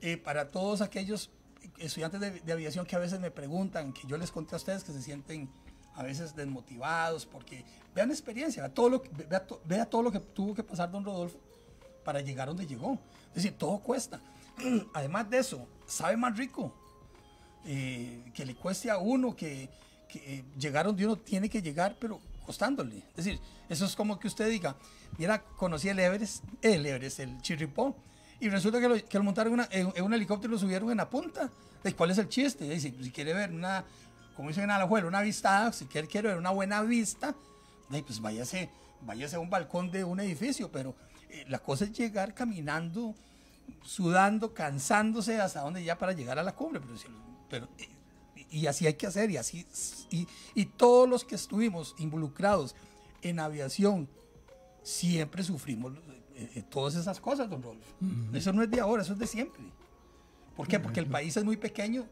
Eh, para todos aquellos estudiantes de, de aviación que a veces me preguntan, que yo les conté a ustedes que se sienten a veces desmotivados, porque vean experiencia, vea todo lo, vea, to- vea todo lo que tuvo que pasar don Rodolfo para llegar donde llegó. Es decir, todo cuesta. Además de eso, sabe más rico eh, que le cueste a uno, que, que eh, llegar donde uno tiene que llegar, pero costándole. Es decir, eso es como que usted diga, mira, conocí el Everest, el Everest, el Chirripó, y resulta que lo, que montaron en, un helicóptero y lo subieron en la punta. ¿De ¿Cuál es el chiste? Dice, si quiere ver una, como dicen en Alajuela, una vista, si quiere, quiere ver una buena vista, pues váyase, váyase a un balcón de un edificio, pero eh, la cosa es llegar caminando sudando, cansándose hasta donde ya para llegar a la cumbre. Pero, eh, y así hay que hacer, y así, y todos los que estuvimos involucrados en aviación, siempre sufrimos eh, eh, todas esas cosas, don Rolfo. Eso no es de ahora, eso es de siempre. ¿Por qué? Porque el país es muy pequeño,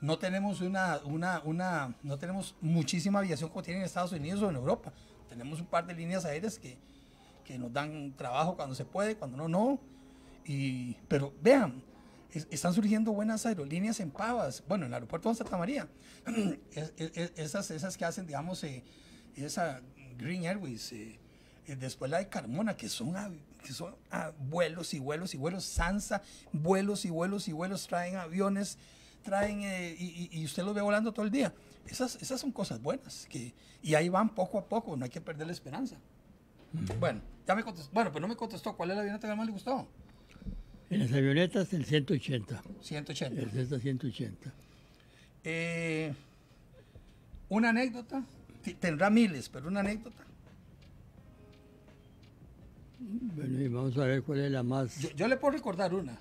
no tenemos una, una, una, no tenemos muchísima aviación como tienen en Estados Unidos o en Europa. Tenemos un par de líneas aéreas que, que nos dan trabajo cuando se puede, cuando no, no. Y, pero vean, es- están surgiendo buenas aerolíneas en Pavas, bueno, en el aeropuerto de Santa María. Es- es- es- esas, esas que hacen, digamos, eh, esa Green Airways, eh, después la de Carmona, que son, que son ah, vuelos y vuelos y vuelos, Sansa, vuelos y vuelos y vuelos, traen aviones, traen, eh, y, usted los ve volando todo el día. Esas, esas son cosas buenas, que, y ahí van poco a poco, no hay que perder la esperanza. Bueno, ya me contestó, bueno, pero no me contestó, ¿cuál es la avioneta que más le gustó? En las avionetas el 180, 180. el Cessna 180. Eh, una anécdota, tendrá miles, pero una anécdota. Bueno, y vamos a ver cuál es la más... Yo, yo le puedo recordar una,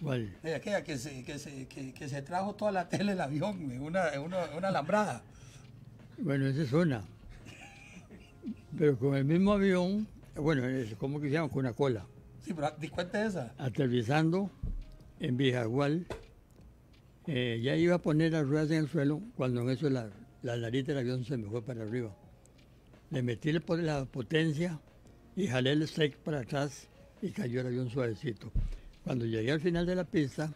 ¿Cuál? de aquella que se, que se, que, que se trajo toda la tele del avión, una, una, una alambrada. Bueno, esa es una. Pero con el mismo avión, bueno, es como que se llama, con una cola, Sí, pero di cuenta de esa. aterrizando en Vijagual, eh, ya iba a poner las ruedas en el suelo cuando en eso la, la nariz del avión se me fue para arriba. Le metí el po- la potencia y jalé el strike para atrás y cayó el avión suavecito. Cuando llegué al final de la pista,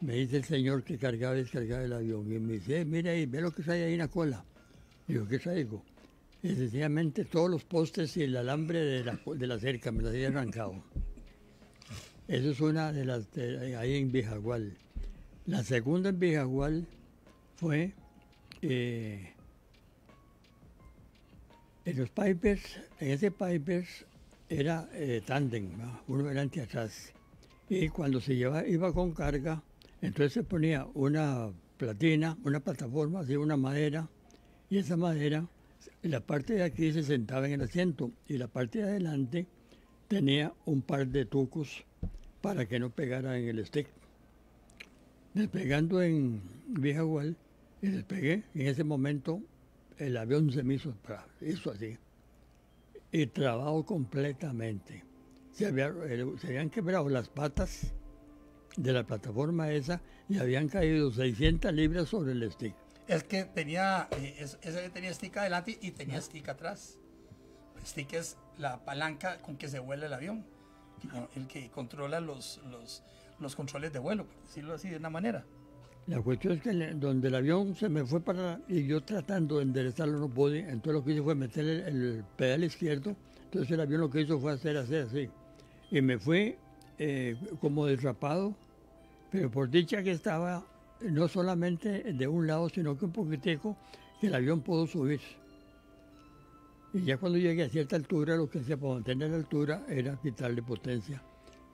me dice el señor que cargaba y descargaba el avión y me dice, "Eh, mira ahí, ve lo que trae ahí en la cola. Digo, ¿qué traigo? Y sencillamente todos los postes y el alambre de la, de la cerca me los había arrancado. Eso es una de las ahí en Vijagual. La segunda en Vijagual fue eh, En los Pipers, en ese Pipers era eh, tándem, uno delante y atrás. Y cuando se lleva, iba con carga, entonces se ponía una platina, una plataforma, así una madera, y esa madera, la parte de aquí se sentaba en el asiento y la parte de adelante tenía un par de tucos para que no pegara en el stick. Despegando en Vieja y despegué, en ese momento el avión se me hizo, hizo así, y trabado completamente. Se, se habían quebrado las patas de la plataforma esa y habían caído 600 libras sobre el stick. Es que tenía, eh, ese tenía stick adelante y tenía stick atrás. El stick es la palanca con que se vuela el avión, el que controla los, los, los controles de vuelo, por decirlo así de una manera. La cuestión es que donde el avión se me fue para y yo tratando de enderezarlo no pude, entonces lo que hice fue meter el, pedal izquierdo, entonces el avión lo que hizo fue hacer, hacer así. Y me fui eh, como desrapado, pero por dicha que estaba no solamente de un lado, sino que un poquitico, que el avión pudo subir. Y ya cuando llegué a cierta altura, lo que hacía para mantener la altura era quitarle potencia.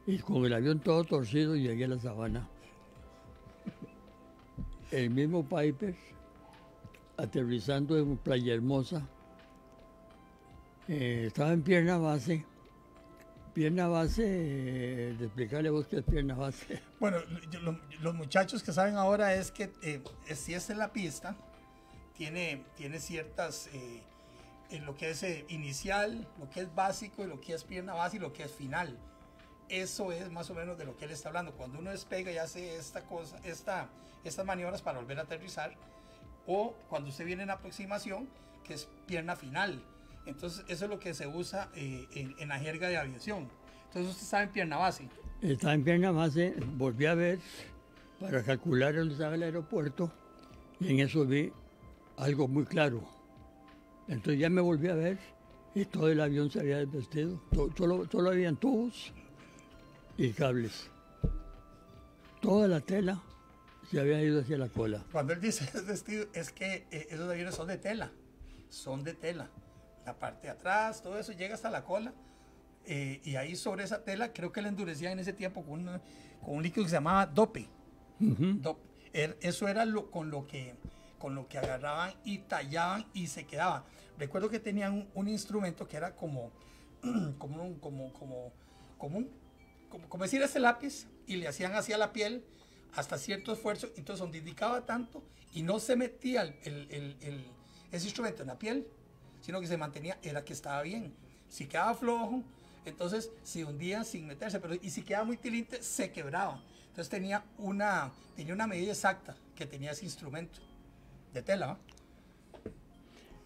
Y con el avión todo torcido llegué a la sabana. El mismo Piper, aterrizando en Playa Hermosa, eh, estaba en pierna base. Pierna base, eh, de explicarle vos qué es pierna base. Bueno, los muchachos que saben ahora es que eh, si es en la pista, tiene, tiene ciertas en lo que es eh, inicial, lo que es básico y lo que es pierna base y lo que es final. Eso es más o menos de lo que él está hablando. Cuando uno despega y hace esta cosa, esta, estas maniobras para volver a aterrizar, o cuando usted viene en aproximación, que es pierna final. Entonces, eso es lo que se usa eh, en, la jerga de aviación. Entonces, usted está en pierna base. Está en pierna base, volví a ver para calcular dónde estaba el aeropuerto y en eso vi algo muy claro entonces ya me volví a ver y todo el avión se había desvestido. Solo, solo habían tubos y cables. Toda la tela se había ido hacia la cola. Cuando él dice desvestido, es que eh, esos aviones son de tela. Son de tela. La parte de atrás, todo eso llega hasta la cola. Eh, y ahí sobre esa tela, creo que la endurecían en ese tiempo con, con un líquido que se llamaba dope. Er, eso era lo, con lo que con lo que agarraban y tallaban y se quedaban. Recuerdo que tenían un, instrumento que era como, como, un, como, como, como, un, como, decir ese lápiz y le hacían hacia la piel hasta cierto esfuerzo, entonces donde indicaba tanto y no se metía el, ese instrumento en la piel, sino que se mantenía, era que estaba bien. Si quedaba flojo, entonces se hundía sin meterse, pero y si quedaba muy tilinte, se quebraba. Entonces tenía una, tenía una medida exacta que tenía ese instrumento de tela.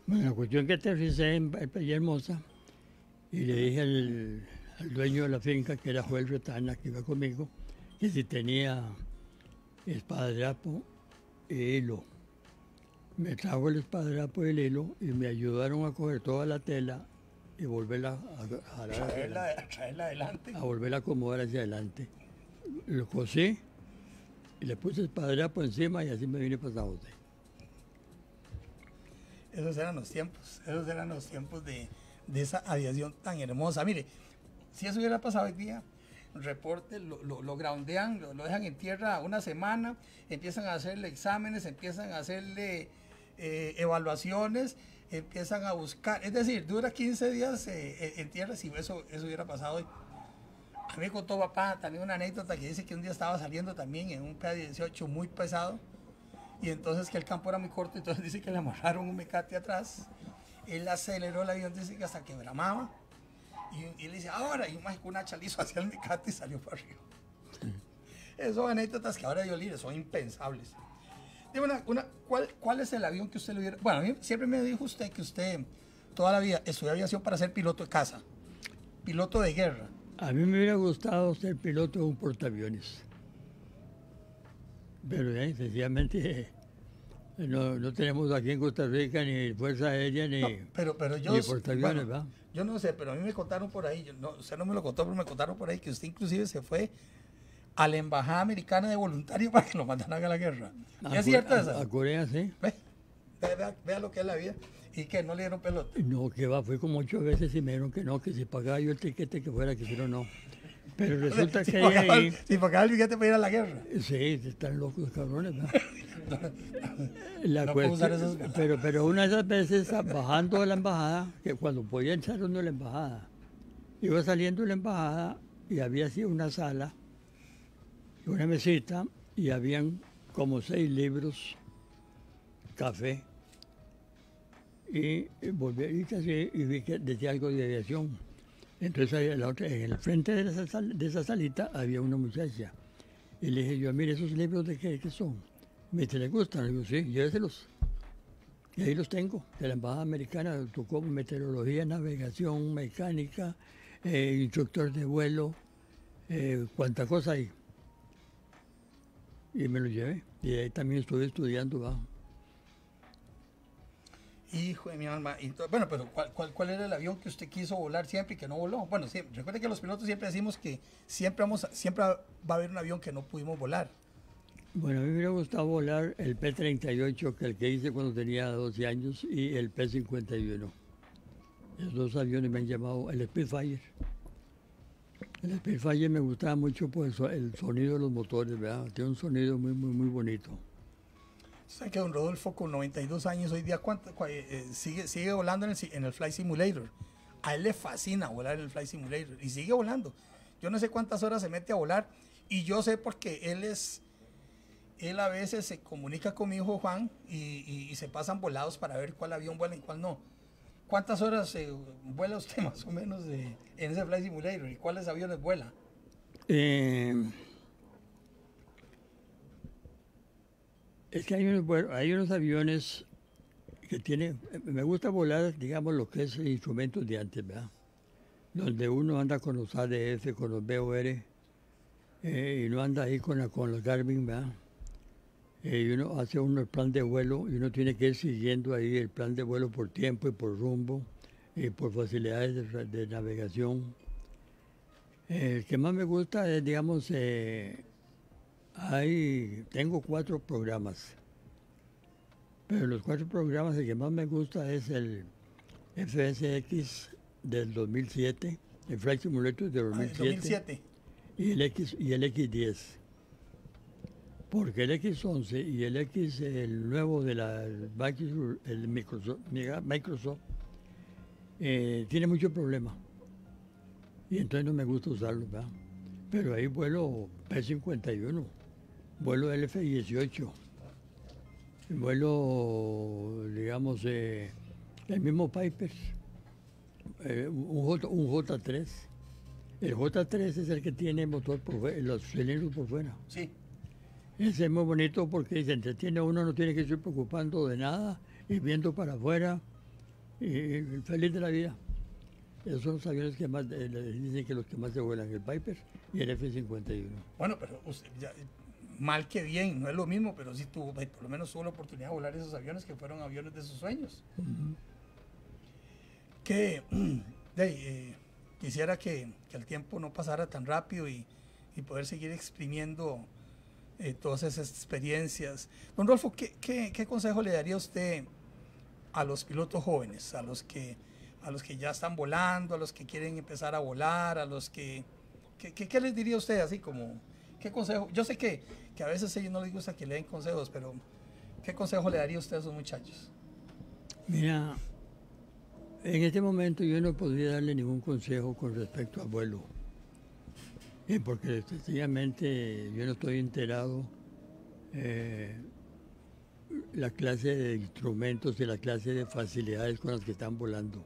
Bueno, la cuestión que aterricé en Playa Hermosa y le dije al, dueño de la finca, que era Joel Retana, que iba conmigo, que si tenía espadrapo y hilo. Me trajo el espadrapo y el hilo y me ayudaron a coger toda la tela y volverla a, a, traerla, traerla adelante. A volverla a acomodar hacia adelante. Lo cosí y le puse el espadrapo encima y así me vine para San esos eran los tiempos, esos eran los tiempos de, esa aviación tan hermosa. Mire, si eso hubiera pasado hoy día, reporte, lo, lo, groundean, lo, dejan en tierra una semana, empiezan a hacerle exámenes, empiezan a hacerle eh, evaluaciones, empiezan a buscar, es decir, dura 15 días eh, en tierra si eso, eso hubiera pasado hoy. A mí contó papá también una anécdota que dice que un día estaba saliendo también en un PA-18 muy pesado y entonces que el campo era muy corto, entonces dice que le amarraron un mecate atrás. Él aceleró el avión, hasta que bramaba. Y, él dice, ahora, y un mágico una hizo hacia el mecate y salió para arriba. Esas son anécdotas que ahora de Olire son impensables. Dime una, una, ¿cuál, ¿cuál es el avión que usted le hubiera...? Bueno, a mí siempre me dijo usted que usted toda la vida estudió aviación para ser piloto de casa, piloto de guerra. A mí me hubiera gustado ser piloto de un portaaviones. Pero eh, sencillamente no, no, tenemos aquí en Costa Rica ni Fuerza Aérea ni, pero, pero yo, portaaviones, ¿va? Yo no sé, pero a mí me contaron por ahí, no, usted no me lo contó, pero me contaron por ahí que usted inclusive se fue a la Embajada Americana de Voluntario para que lo mandaran a la guerra. ¿Y es cierto eso? A, Corea, sí. Vea, vea, lo que es la vida. ¿Y que ¿No le dieron pelota? No, que va, fui como ocho veces y me dijeron que no, que si pagaba yo el tiquete que fuera, que si no, no. Pero resulta si que pagaba, ahí... Si pagaba el billete para ir a la guerra. Sí, están locos los cabrones, ¿no? la no cuestión, esos... pero, pero una de esas veces bajando de la embajada, que cuando podía entrar uno de la embajada, iba saliendo de la embajada y había así una sala, una mesita, y habían como seis libros, café, y, volví y, y vi que decía algo de aviación. Entonces la otra, en el frente de esa, de esa salita había una muchacha. Y le dije yo, mire, ¿esos libros de qué, qué son? Me dice, ¿le gustan? Le digo, sí, lléveselos. Y ahí los tengo, de la Embajada Americana, tocó meteorología, navegación, mecánica, eh, instructor de vuelo, eh, cuánta cosa hay. Y me lo llevé. Y ahí también estuve estudiando. ¿va? Hijo de mi alma. bueno, pero ¿cuál, ¿cuál, cuál, era el avión que usted quiso volar siempre y que no voló? Bueno, siempre, recuerde que los pilotos siempre decimos que siempre, vamos, siempre va a haber un avión que no pudimos volar. Bueno, a mí me hubiera gustado volar el P-38, que el que hice cuando tenía 12 años, y el P-51. Esos dos aviones me han llamado el Spitfire. El Spitfire me gustaba mucho por el sonido de los motores, ¿verdad? Tiene un sonido muy, muy, muy bonito. ¿Sabe que don Rodolfo con 92 años hoy día ¿cuánto, eh, sigue, sigue volando en el, en el Flight Simulator? A él le fascina volar en el Flight Simulator y sigue volando. Yo no sé cuántas horas se mete a volar y yo sé porque él es él a veces se comunica con mi hijo Juan y, se pasan volados para ver cuál avión vuela y cuál no. ¿Cuántas horas vuela usted más o menos de, en ese Flight Simulator y cuáles aviones vuela? Eh, es que hay unos, hay unos aviones que tienen, me gusta volar, digamos, lo que es instrumentos de antes, ¿verdad? Donde uno anda con los ADF, con los BOR, eh, y no anda ahí con, con los Garmin, ¿verdad? Eh, uno hace uno el plan de vuelo y uno tiene que ir siguiendo ahí el plan de vuelo por tiempo y por rumbo y por facilidades de, navegación. el que más me gusta es, digamos, eh, hay, tengo cuatro programas, pero los cuatro programas el que más me gusta es el FSX del 2007, el Flight Simulator del 2007, 2007. Y, el X, y el X10 porque el X11 y el X, el nuevo de la el Microsoft, Microsoft eh, tiene muchos problemas. Y entonces no me gusta usarlo, ¿verdad? Pero ahí vuelo P51, vuelo LF18, vuelo, digamos, eh, el mismo Piper, eh, un, J, un J3. El J3 es el que tiene motor por los cilindros por fuera. Sí. Ese es muy bonito porque se entretiene uno, no tiene que estar preocupando de nada y viendo para afuera y, feliz de la vida. Esos son los aviones que más, le dicen que los que más se vuelan, el Piper y el F-51. Bueno, pero mal que bien, no es lo mismo, pero sí tuvo, por lo menos tuvo la oportunidad de volar esos aviones que fueron aviones de sus sueños. Que eh, quisiera que, el tiempo no pasara tan rápido y, y poder seguir exprimiendo eh, todas esas experiencias. Don Rolfo, ¿qué, ¿qué, consejo le daría usted a los pilotos jóvenes, a los que a los que ya están volando, a los que quieren empezar a volar, a los que... ¿Qué, les diría usted así como... ¿Qué consejo? Yo sé que, que a veces a ellos no les gusta que le den consejos, pero ¿qué consejo le daría usted a esos muchachos? Mira, en este momento yo no podría darle ningún consejo con respecto al vuelo porque sencillamente yo no estoy enterado eh, la clase de instrumentos y la clase de facilidades con las que están volando.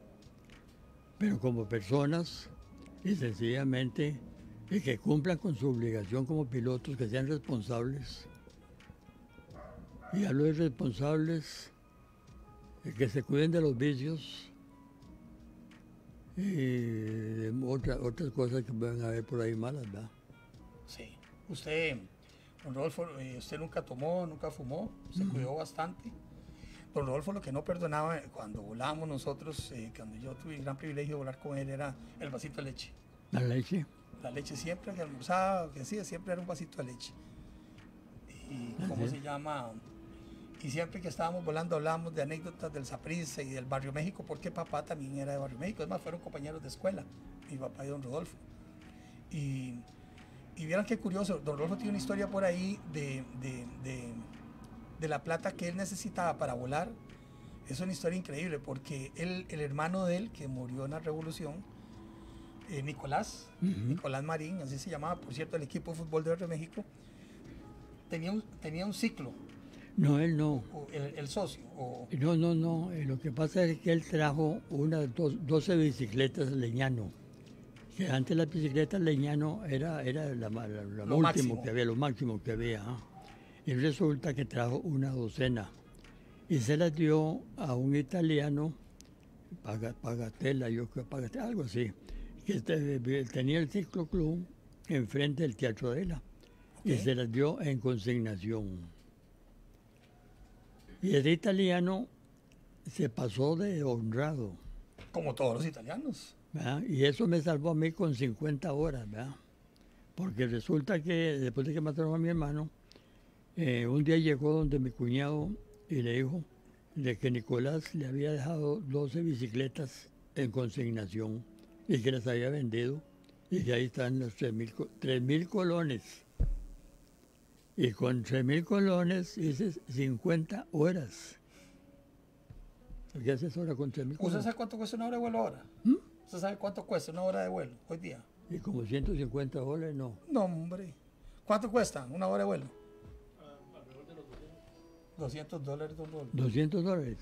Pero como personas, y sencillamente que cumplan con su obligación como pilotos, que sean responsables. Y hablo de responsables, que se cuiden de los vicios, y otra, otras cosas que pueden haber por ahí malas, ¿verdad? Sí. Usted, don Rodolfo, eh, usted nunca tomó, nunca fumó, se cuidó bastante. Don Rodolfo lo que no perdonaba cuando volábamos nosotros, eh, cuando yo tuve el gran privilegio de volar con él, era el vasito de leche. ¿La leche? La leche siempre que almorzaba, que hacía, siempre era un vasito de leche. ¿Y cómo se llama? Y siempre que estábamos volando hablábamos de anécdotas del Saprissa y del Barrio México, porque papá también era de Barrio México. Es más, fueron compañeros de escuela, mi papá y don Rodolfo. Y, y vieran qué curioso, don Rodolfo tiene una historia por ahí de, de, de, de la plata que él necesitaba para volar. Es una historia increíble porque él, el hermano de él, que murió en la revolución, eh, Nicolás, Nicolás Marín, así se llamaba, por cierto, el equipo de fútbol de Barrio México, tenía un, tenía un ciclo No, él no. el, el socio. O, No, no, no. eh, Lo que pasa es que él trajo unas dos, 12 bicicletas leñano. Que antes las bicicletas leñano era, era la, la- la Lo último máximo. que había, lo máximo que había. ¿ah? Y resulta que trajo una docena. Y se las dio a un italiano, Paga- Pagatella, yo creo, Pagatella, algo así, que este- tenía el cicloclub enfrente del Teatro de la. Y se las dio en consignación. Y ese italiano se pasó de honrado, como todos los italianos. ¿verdad? Y eso me salvó a mí con 50 horas, ¿verdad? Porque resulta que después de que mataron a mi hermano, eh, un día llegó donde mi cuñado y le dijo de que Nicolás le había dejado 12 bicicletas en consignación y que las había vendido y que ahí están los 3 mil colones. Y con 3 mil colones hice 50 horas. ¿Qué haces ahora con 3 mil ¿Usted colones? sabe cuánto cuesta una hora de vuelo ahora? ¿Mm? ¿Usted sabe cuánto cuesta una hora de vuelo hoy día? Y como 150 dólares, no. No, hombre. ¿Cuánto cuesta una hora de vuelo? 200 dólares, don Rodolfo. 200 dólares.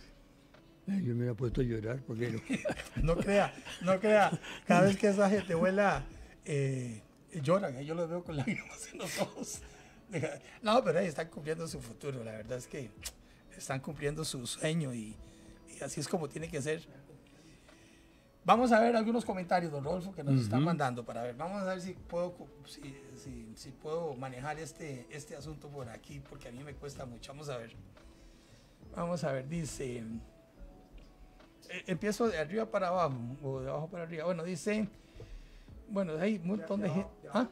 Eh, yo me había puesto a llorar porque no- No crea, no crea. Cada vez que esa gente vuela, eh, lloran. Yo los veo con lágrimas en los ojos. No, pero ahí están cumpliendo su futuro. La verdad es que están cumpliendo su sueño y, y así es como tiene que ser. Vamos a ver algunos comentarios, don Rodolfo, que nos están Ujú. mandando para ver. Vamos a ver si puedo, si, si- si puedo manejar este, este asunto por aquí, porque a mí me cuesta mucho. Vamos a ver. Vamos a ver, dice. Eh, empiezo de arriba para abajo o de abajo para arriba. Bueno, dice. Bueno, hay un montón de gente. ¿Ah?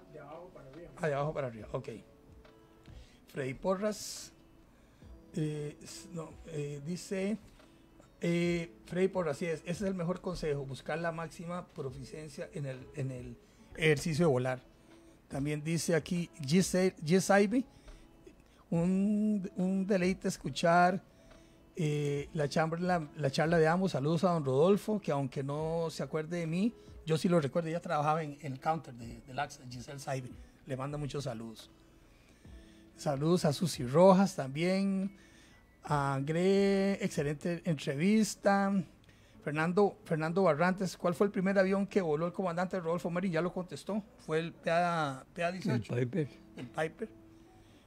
Ah, de abajo para arriba, ok. Freddy Porras. eh, eh, dice. eh, Freddy Porras, sí es. Ese es el mejor consejo: buscar la máxima proficiencia en el, en el ejercicio de volar. También dice aquí Ivy. Un, un deleite escuchar eh, la, charla, la charla de ambos. Saludos a don Rodolfo, que aunque no se acuerde de mí, yo sí lo recuerdo. Ella trabajaba en, el counter de, de Laxa, Giselle Saibe. Le manda muchos saludos. Saludos a Susi Rojas también. A Gre, excelente entrevista. Fernando, Fernando Barrantes, ¿cuál fue el primer avión que voló el comandante Rodolfo Marín? Ya lo contestó. Fue el PA, el PA-18 Piper. el Piper.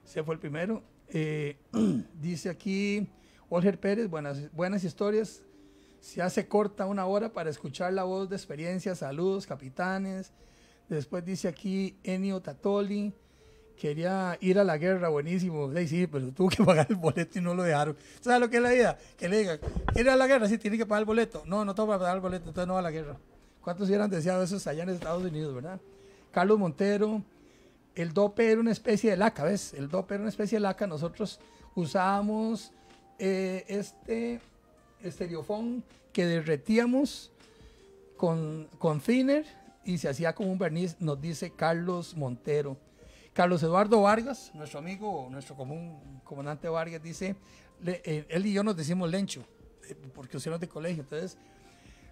Ese fue el primero. Eh, dice aquí Olger Pérez, buenas, buenas historias. Se hace corta una hora para escuchar la voz de experiencia. Saludos, capitanes. Después dice aquí Enio Tatoli. Quería ir a la guerra, buenísimo. Sí, sí, pero tuvo que pagar el boleto y no lo dejaron. ¿Sabes lo que es la vida? Que le digan, ¿quiere ir a la guerra? Sí, tiene que pagar el boleto. No, no tengo para pagar el boleto, entonces no va a la guerra. ¿Cuántos hubieran deseado eso allá en Estados Unidos, verdad? Carlos Montero, el dope era una especie de laca, ¿ves? El dope era una especie de laca. Nosotros usábamos eh, este estereofón que derretíamos con, con thinner y se hacía como un verniz, nos dice Carlos Montero. Carlos Eduardo Vargas, nuestro amigo, nuestro común comandante Vargas, dice, le- eh, él y yo nos decimos Lencho, eh, porque usted no es de colegio, entonces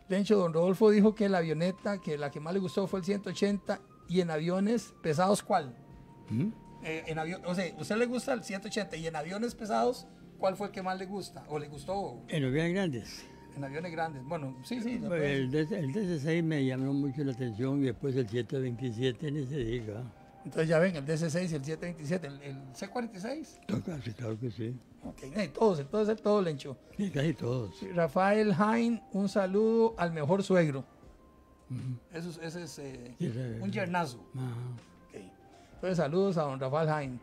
Lencho, don Rodolfo dijo que la avioneta, que la que más le gustó fue el 180 y en aviones pesados, ¿cuál? ¿Mm? Eh, en avión, o sea, ¿usted le gusta el 180 y en aviones pesados, cuál fue el que más le gusta o le gustó En bien grandes. en aviones grandes? Bueno, sí, sí. Después- El, el DC6 me llamó mucho la atención y después el 727 ni se diga. Entonces ya ven, el DC6 y el 727, el, el C46. No, Casi, claro que sí. Ok, eh, todos, entonces todo Lencho. Sí, casi todos. Rafael Jain, un saludo al mejor suegro. Ujú. Eso es, ese es eh, Sí, un yernazo. Ajá. Ok. Entonces, saludos a don Rafael Jain.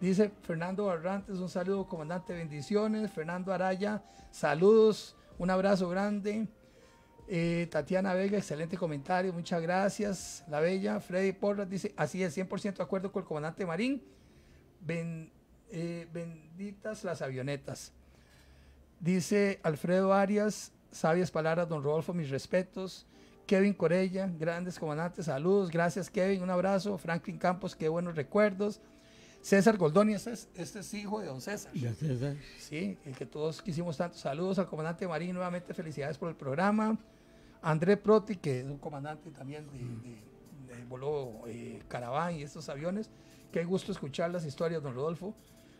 Dice Fernando Barrantes, un saludo, comandante, bendiciones. Fernando Araya, saludos, un abrazo grande. Eh, Tatiana Vega, excelente comentario, muchas gracias. La Bella, Freddy Porras dice, así es, 100% de acuerdo con el comandante Marín. Ben- eh, benditas las avionetas. Dice Alfredo Arias, sabias palabras, don Rodolfo, mis respetos. Kevin Corella, grandes comandantes, saludos, gracias Kevin, un abrazo. Franklin Campos, qué buenos recuerdos. César Goldoni, este es, este es hijo de don César. Ya César. Sí, el que todos quisimos tanto. Saludos al comandante Marín, nuevamente felicidades por el programa. André Proti, que es un comandante también de, de, voló eh, Caraván y estos aviones. Qué gusto escuchar las historias, don Rodolfo.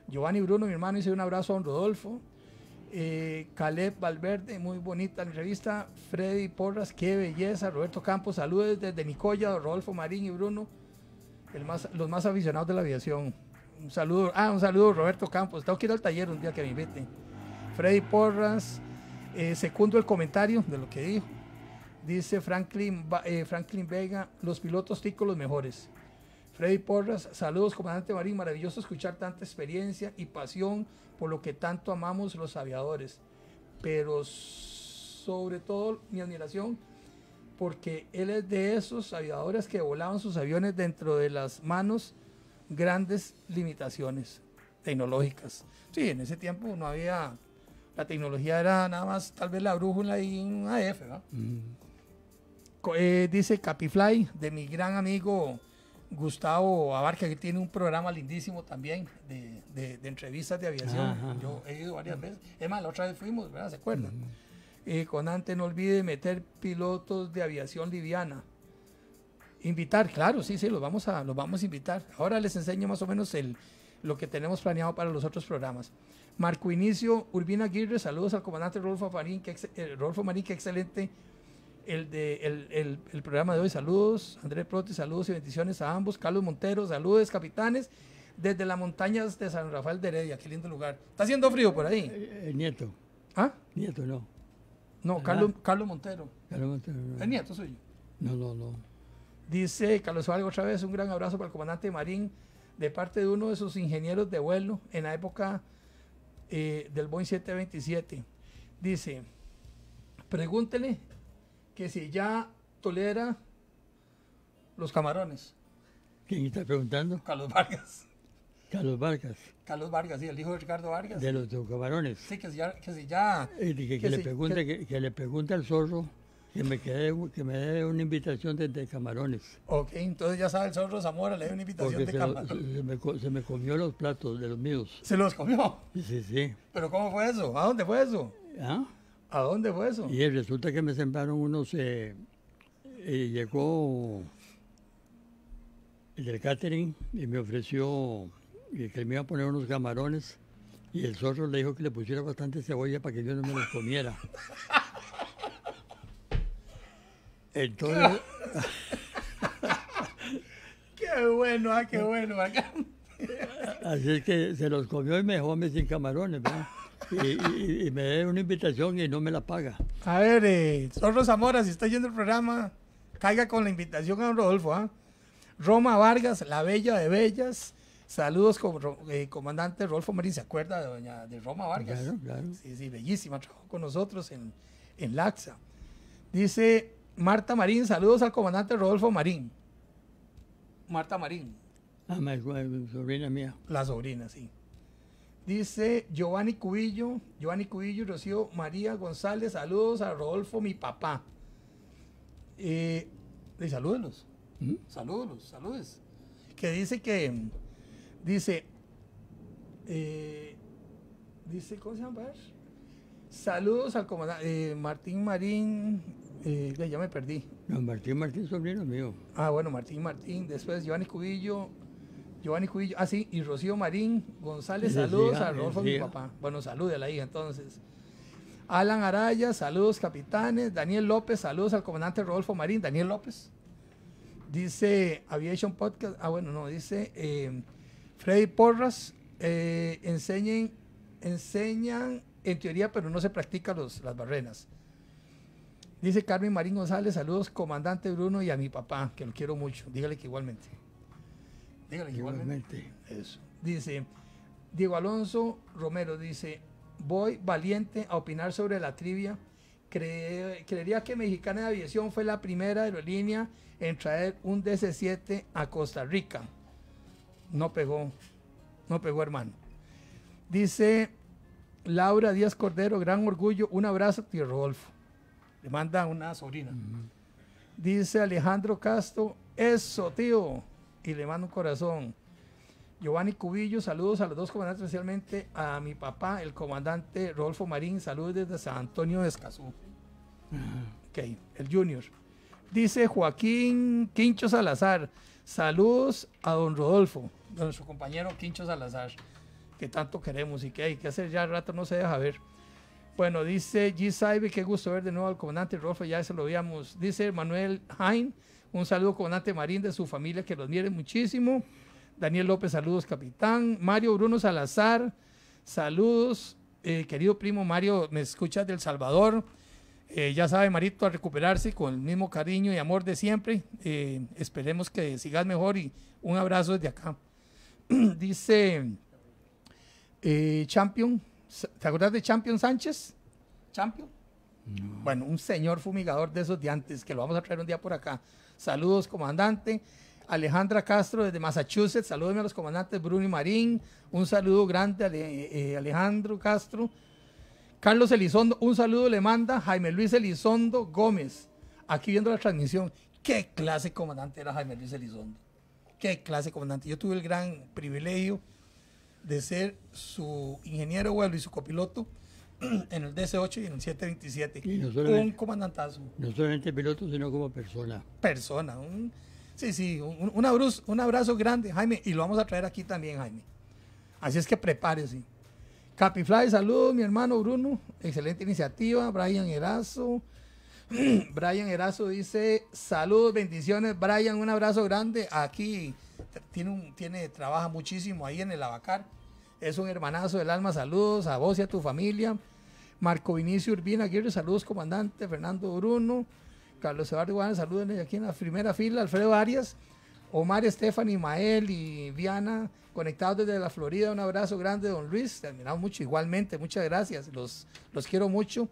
Giovanni Bruno, mi hermano, hice un abrazo a don Rodolfo. Eh, Caleb Valverde, muy bonita la entrevista. Freddy Porras, qué belleza. Roberto Campos, saludos desde Nicoya, don Rodolfo Marín y Bruno, el más, los más aficionados de la aviación. Un saludo, ah, un saludo, Roberto Campos. Tengo que ir al taller un día que me inviten. Freddy Porras, eh, secundo el comentario de lo que dijo. Dice Franklin, eh, Franklin Vega, los pilotos ticos los mejores. Freddy Porras, saludos comandante Marín, maravilloso escuchar tanta experiencia y pasión por lo que tanto amamos los aviadores, pero sobre todo mi admiración porque él es de esos aviadores que volaban sus aviones dentro de las manos grandes limitaciones tecnológicas. Sí, en ese tiempo no había, la tecnología era nada más tal vez la brújula y un AF, ¿no? Eh, dice Capifly, de mi gran amigo Gustavo Abarca, que tiene un programa lindísimo también de, de, de entrevistas de aviación. Ajá. Yo he ido varias veces. Es más, la otra vez fuimos, ¿verdad? ¿Se acuerdan? Eh, con antes no olvide meter pilotos de aviación liviana. Invitar, claro, sí, sí, los vamos a, los vamos a invitar. Ahora les enseño más o menos el, lo que tenemos planeado para los otros programas. Marco Inicio Urbina Aguirre, saludos al comandante Rodolfo Marín, que, ex- eh, Rodolfo Marín, que excelente el, de, el, el- el programa de hoy. Saludos, Andrés Prote, saludos y bendiciones a ambos. Carlos Montero, saludos, capitanes, desde las montañas de San Rafael de Heredia, qué lindo lugar. ¿Está haciendo frío por ahí? Eh, eh, nieto. ¿Ah? Nieto, no. No, Carlos, Carlos Montero. Carlos Montero, no. ¿Es nieto suyo? No, no, no. Dice Carlos Valgo otra vez, un gran abrazo para el comandante Marín de parte de uno de sus ingenieros de vuelo en la época eh, del Boeing 727. Dice, pregúntele que si ya tolera los camarones. ¿Quién está preguntando? Carlos Vargas. Carlos Vargas, Carlos Vargas, sí, el hijo de Ricardo Vargas. de los camarones. Sí, que si ya... Que si ya Eh, que, que que le sí, pregunte, que, que le pregunte al zorro que me, quede, que me dé una invitación desde camarones. ok, entonces ya sabe el zorro Zamora, le dio una invitación Porque de se, lo- camarón. se- me, se me comió los platos de los míos. Se los comió. Sí, sí, sí. ¿Pero cómo fue eso? ¿A dónde fue eso? ¿Ah? ¿A dónde fue eso? Y resulta que me sembraron unos. eh, eh, llegó el del catering y me ofreció que me iba a poner unos camarones. Y el zorro le dijo que le pusiera bastante cebolla para que yo no me los comiera. Entonces, Qué bueno, ah, qué bueno. acá. así es que se los comió y me dejó a mí sin camarones, ¿verdad? Y, y- y me dio una invitación y no me la paga. A ver, eh, Zorro Zamora, si está yendo el programa, caiga con la invitación a don Rodolfo. ¿ah? Roma Vargas, la bella de bellas. Saludos, eh, comandante Rodolfo Marín. ¿Se acuerda de doña de Roma Vargas? Claro, claro. Sí, sí, bellísima. Trabajó con nosotros en, en Laxa. Dice Marta Marín, saludos al comandante Rodolfo Marín. Marta Marín. Ah, sobrina mía. La sobrina, sí. Dice Giovanni Cubillo, Giovanni Cubillo y Rocío María González, saludos a Rodolfo, mi papá. Eh, y salúdenlos, ¿Mm? saludes. Que dice que, dice, eh, dice, ¿cómo se llama? Saludos al comandante eh, Martín Marín, eh, ya me perdí. No, Martín Martín, sobrino mío. Ah, bueno, Martín Martín, después Giovanni Cubillo, Giovanni Cubillo, ah, sí, y Rocío Marín González, saludos hija, a Rodolfo, mi papá. Bueno, salude a la hija entonces. Alan Araya, saludos capitanes. Daniel López, saludos al comandante Rodolfo Marín. Daniel López. Dice Aviation Podcast, ah, bueno, no, dice eh, Freddy Porras, eh, enseñen, enseñan en teoría, pero no se practican las barrenas. Dice Carmen Marín González, saludos comandante Bruno y a mi papá, que lo quiero mucho. Dígale que igualmente. Dígale igualmente. Igualmente. Eso. Dice Diego Alonso Romero, dice, voy valiente a opinar sobre la trivia. Cre- creería que Mexicana de Aviación fue la primera aerolínea en traer un DC-7 a Costa Rica. No pegó, no pegó hermano. Dice Laura Díaz Cordero, gran orgullo. Un abrazo, tío Rodolfo. Le manda una sobrina. Dice Alejandro Castro, eso, tío. Y le manda un corazón. Giovanni Cubillo, saludos a los dos comandantes, especialmente a mi papá, el comandante Rodolfo Marín. Saludos desde San Antonio de Escazú. Ok, el Junior. Dice Joaquín Quincho Salazar. Saludos a don Rodolfo, nuestro compañero Quincho Salazar, que tanto queremos y que hay que hacer ya rato no se deja ver. Bueno, dice G. Saibe, qué gusto ver de nuevo al comandante Rodolfo, ya se lo veíamos. Dice Manuel Hain, un saludo comandante Marín de su familia, que los mire muchísimo. Daniel López, saludos capitán. Mario Bruno Salazar, saludos. Eh, querido primo Mario, me escuchas del Salvador. Eh, ya sabe, Marito, a recuperarse con el mismo cariño y amor de siempre. Eh, esperemos que sigas mejor y un abrazo desde acá. Dice Champion, ¿te acuerdas de Champion Sánchez? Champion. Bueno, un señor fumigador de esos de antes, que lo vamos a traer un día por acá. Saludos, comandante. Alejandra Castro desde Massachusetts, salúdeme a los comandantes Bruno y Marín. Un saludo grande a Alejandro Castro. Carlos Elizondo, un saludo le manda Jaime Luis Elizondo Gómez, aquí viendo la transmisión. ¿Qué clase comandante era Jaime Luis Elizondo? ¿Qué clase comandante? Yo tuve el gran privilegio de ser su ingeniero vuelo y su copiloto en el DC-8 y en el 727. Y no un comandantazo. No solamente piloto, sino como persona. Persona. Un, sí, sí, un, un, abrazo, un abrazo grande, Jaime, y lo vamos a traer aquí también, Jaime. Así es que prepárese. Capifly, saludos, mi hermano Bruno. Excelente iniciativa. Brian Erazo. Brian Erazo dice: Saludos, bendiciones. Brian, un abrazo grande. Aquí tiene, un, tiene, trabaja muchísimo ahí en el Abacar. Es un hermanazo del alma. Saludos a vos y a tu familia. Marco Vinicio Urbina Aguirre, saludos, comandante. Fernando Bruno. Carlos Eduardo Guana, saludos aquí en la primera fila. Alfredo Arias. Omar, Estefan, Mael y Viana conectados desde la Florida. Un abrazo grande, don Luis. Terminamos mucho igualmente. Muchas gracias. Los, los quiero mucho.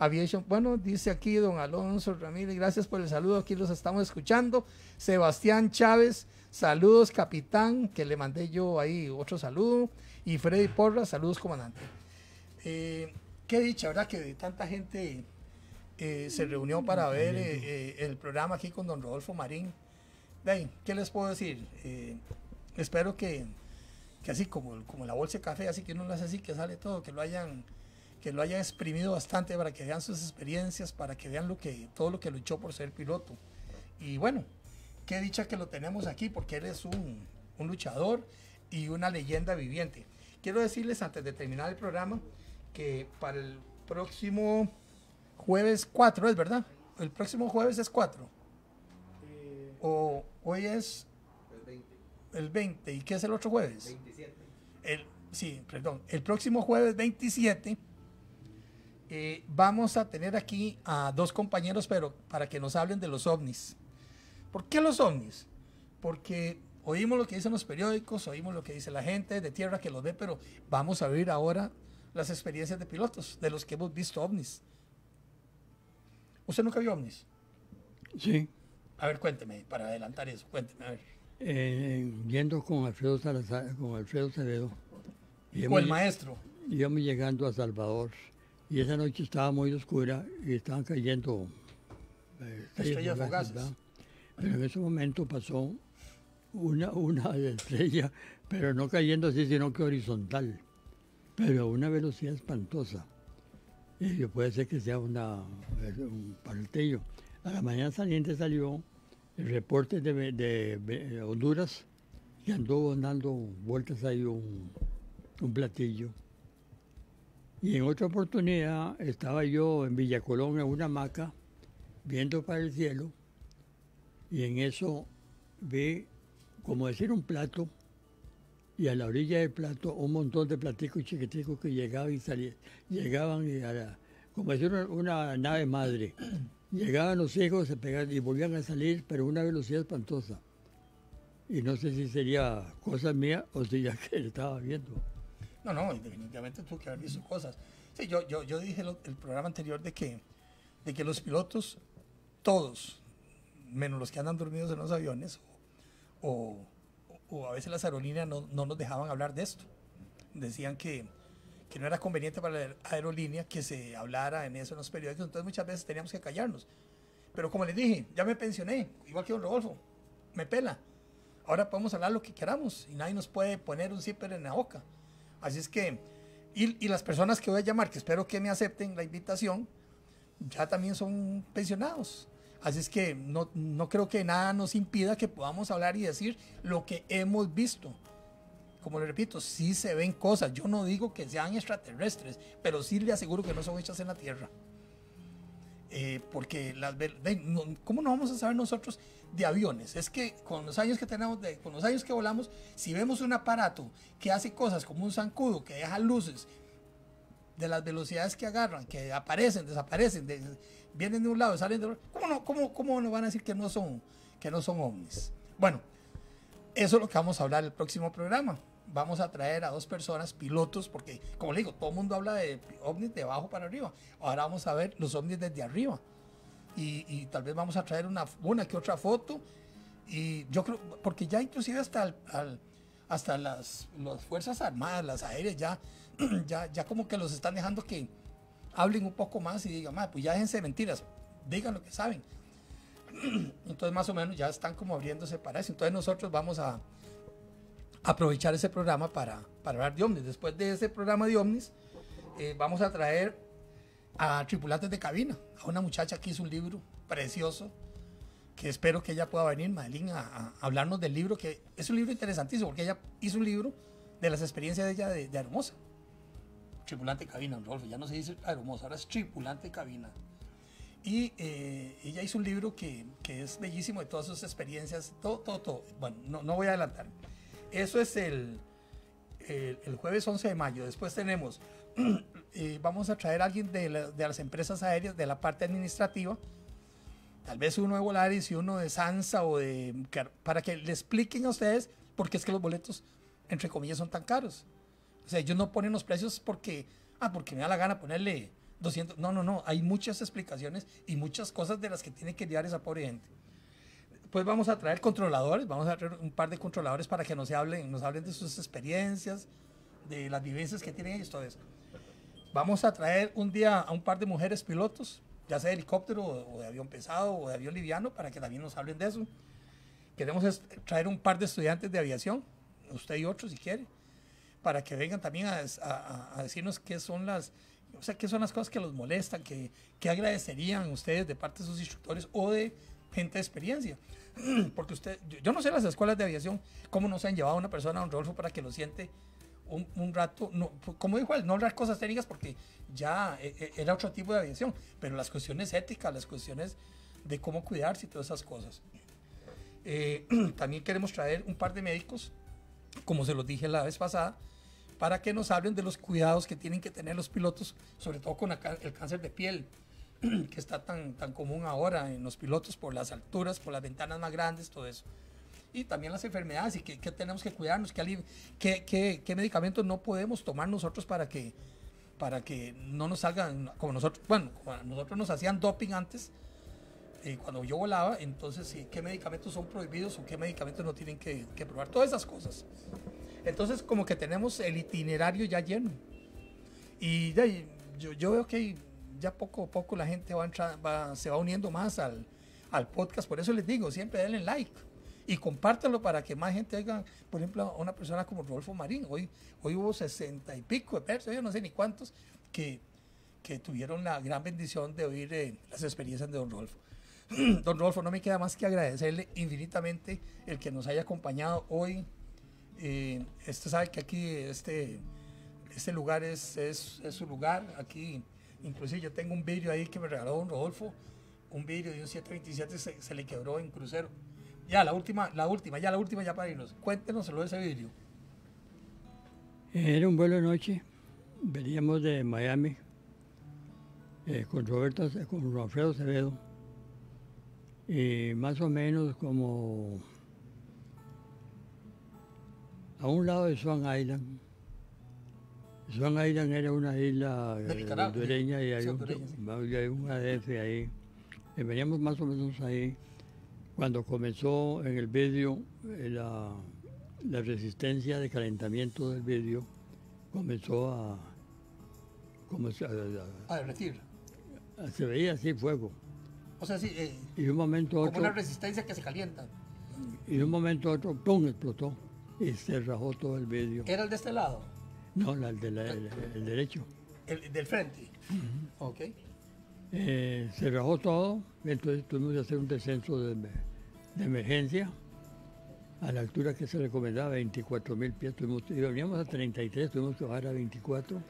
Aviation, bueno, dice aquí don Alonso Ramírez, gracias por el saludo, aquí los estamos escuchando. Sebastián Chávez, saludos capitán, que le mandé yo ahí otro saludo. Y Freddy Porra, saludos comandante. Eh, qué dicha, ¿verdad? Que tanta gente eh, se reunió para ver eh, el programa aquí con don Rodolfo Marín. De ¿qué les puedo decir? espero que, que así como, como la bolsa de café, así que uno lo hace así, que sale todo, que lo hayan que lo hayan exprimido bastante para que vean sus experiencias, para que vean lo que, todo lo que luchó por ser piloto. Y bueno, qué dicha que lo tenemos aquí, porque él es un, un luchador y una leyenda viviente. Quiero decirles antes de terminar el programa que para el próximo jueves 4, ¿es verdad? El próximo jueves es 4. o hoy es el 20. ¿Y qué es el otro jueves? 27. El, sí, perdón. El próximo jueves 27 eh, vamos a tener aquí a dos compañeros, pero para que nos hablen de los ovnis. ¿Por qué los ovnis? Porque oímos lo que dicen los periódicos, oímos lo que dice la gente de tierra que los ve, pero vamos a ver ahora las experiencias de pilotos, de los que hemos visto ovnis. ¿Usted nunca vio ovnis? Sí. A ver, cuénteme, para adelantar eso, cuénteme, a ver eh, yendo con Alfredo Salazar, con Alfredo Ceredo. o el maestro. Íbamos llegando a Salvador y esa noche estaba muy oscura y estaban cayendo eh, estrellas fugaces. Pero en ese momento pasó una, una estrella, pero no cayendo así, sino que horizontal, pero a una velocidad espantosa. Y puede ser que sea una, un partillo. A la mañana saliente salió el reporte de, Honduras que anduvo dando vueltas ahí un, platillo. Y en otra oportunidad estaba yo en Villa Colón en una hamaca viendo para el cielo y en eso vi como decir un plato y a la orilla del plato un montón de platicos chiquiticos que llegaban y salían, llegaban y como decir una nave madre. Llegaban los hijos, se pegaban y volvían a salir, pero a una velocidad espantosa. Y no sé si sería cosa mía o si ya que estaba viendo. No, no, definitivamente tuvo que haber visto cosas. Sí, yo, yo, yo dije el, el programa anterior de que, de que los pilotos, todos, menos los que andan dormidos en los aviones, o, o, a veces las aerolíneas no, no, nos dejaban hablar de esto. Decían que, que no era conveniente para la aerolínea que se hablara en eso en los periódicos, entonces muchas veces teníamos que callarnos. Pero como les dije, ya me pensioné, igual que don Rodolfo, me pela. Ahora podemos hablar lo que queramos y nadie nos puede poner un zipper en la boca. Así es que, y, y las personas que voy a llamar, que espero que me acepten la invitación, ya también son pensionados. Así es que no, no creo que nada nos impida que podamos hablar y decir lo que hemos visto como le repito, sí se ven cosas. Yo no digo que sean extraterrestres, pero sí le aseguro que no son hechas en la Tierra. Eh, porque las ¿cómo no vamos a saber nosotros de aviones? Es que con los años que tenemos, de, con los años que volamos, si vemos un aparato que hace cosas como un zancudo, que deja luces de las velocidades que agarran, que aparecen, desaparecen, vienen de un lado, salen de otro, ¿cómo no, cómo, cómo nos van a decir que no son, que no son ovnis? Bueno, eso es lo que vamos a hablar el próximo programa vamos a traer a dos personas, pilotos, porque como le digo, todo el mundo habla de ovnis de abajo para arriba. Ahora vamos a ver los ovnis desde arriba. Y, tal vez vamos a traer una, una que otra foto. Y yo creo, porque ya inclusive hasta, hasta las, las, Fuerzas Armadas, las aéreas, ya, ya, ya como que los están dejando que hablen un poco más y digan, pues ya déjense mentiras, digan lo que saben. Entonces más o menos ya están como abriéndose para eso. Entonces nosotros vamos a, aprovechar ese programa para, para hablar de ovnis. Después de ese programa de ovnis, eh, vamos a traer a tripulantes de cabina, a una muchacha que hizo un libro precioso, que espero que ella pueda venir, Madeline, a, hablarnos del libro, que es un libro interesantísimo, porque ella hizo un libro de las experiencias de ella de, Hermosa. Tripulante de cabina, Rolfo, ya no se dice Hermosa, ahora es tripulante de cabina. Y eh, ella hizo un libro que, que, es bellísimo de todas sus experiencias, todo, todo, todo. Bueno, no, no voy a adelantar. Eso es el, el, jueves 11 de mayo. Después tenemos, eh, vamos a traer a alguien de, las empresas aéreas, de la parte administrativa, tal vez uno de Volaris y uno de Sansa o de... para que le expliquen a ustedes por qué es que los boletos, entre comillas, son tan caros. O sea, ellos no ponen los precios porque, ah, porque me da la gana ponerle 200. No, no, no. Hay muchas explicaciones y muchas cosas de las que tiene que lidiar esa pobre gente pues vamos a traer controladores, vamos a traer un par de controladores para que nos hablen, nos hablen de sus experiencias, de las vivencias que tienen ellos, todo eso. Vamos a traer un día a un par de mujeres pilotos, ya sea de helicóptero o de avión pesado o de avión liviano, para que también nos hablen de eso. Queremos traer un par de estudiantes de aviación, usted y otros si quiere, para que vengan también a, decirnos qué son las, o sea, qué son las cosas que los molestan, qué, qué agradecerían ustedes de parte de sus instructores o de gente de experiencia. Porque usted, yo, no sé las escuelas de aviación cómo nos han llevado a una persona a un Rolfo para que lo siente un, rato, no, como dijo él, no hablar cosas técnicas porque ya eh, eh, era otro tipo de aviación, pero las cuestiones éticas, las cuestiones de cómo cuidarse y todas esas cosas. Eh, también queremos traer un par de médicos, como se los dije la vez pasada, para que nos hablen de los cuidados que tienen que tener los pilotos, sobre todo con el cáncer de piel que está tan, tan común ahora en los pilotos por las alturas, por las ventanas más grandes, todo eso. Y también las enfermedades y que, tenemos que cuidarnos, qué medicamentos no podemos tomar nosotros para que, para que no nos salgan como nosotros, bueno, como nosotros nos hacían doping antes, eh, cuando yo volaba, entonces qué medicamentos son prohibidos o qué medicamentos no tienen que, que probar, todas esas cosas. Entonces como que tenemos el itinerario ya lleno. Y yo, veo que ya poco a poco la gente va, se va uniendo más al, podcast. Por eso les digo, siempre denle like y compártelo para que más gente oiga, por ejemplo, una persona como Rodolfo Marín. Hoy, hoy hubo sesenta y pico de personas, yo no sé ni cuántos, que, que tuvieron la gran bendición de oír eh, las experiencias de Don Rodolfo. Don Rodolfo, no me queda más que agradecerle infinitamente el que nos haya acompañado hoy. Eh, usted sabe que aquí este, este lugar es, es, su lugar, aquí Inclusive yo tengo un vídeo ahí que me regaló don Rodolfo, un vídeo de un 727 se, se le quebró en crucero. Ya, la última, la última, ya la última ya para irnos. Cuéntenos de ese vídeo. Era un vuelo de noche, veníamos de Miami eh, con Roberto, con Alfredo Acevedo y más o menos como a un lado de Swan Island Swan Island era una isla hondureña y hay, un, un, ADF ahí. Y veníamos más o menos ahí cuando comenzó en el vídeo eh, la, resistencia de calentamiento del vídeo comenzó a, como se, A derretir. se veía así fuego. O sea, sí, eh, Y un momento a como otro, una resistencia que se calienta. y de un momento a otro, ¡pum! explotó y se rajó todo el vidrio. ¿Era el de este lado? No, la, el, de la- el- el derecho. El del frente. Ok. Eh, se rajó todo, entonces tuvimos que hacer un descenso de, de emergencia a la altura que se recomendaba, 24 mil pies. Tuvimos, y veníamos a 33, tuvimos que bajar a 24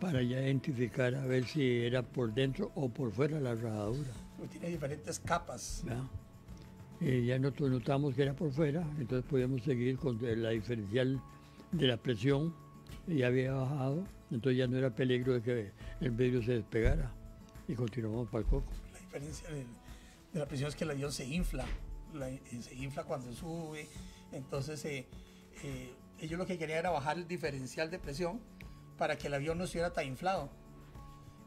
para ya identificar a ver si era por dentro o por fuera la rajadura. Pues Tiene diferentes capas. Ya nosotros notamos que era por fuera, entonces podíamos seguir con la diferencial de la presión, ya había bajado, entonces ya no era peligro de que el vidrio se despegara y continuamos para el coco. La diferencia de, de la presión es que el avión se infla. La- eh, se infla cuando sube. Entonces, eh, eh, ellos lo que querían era bajar el diferencial de presión para que el avión no estuviera tan inflado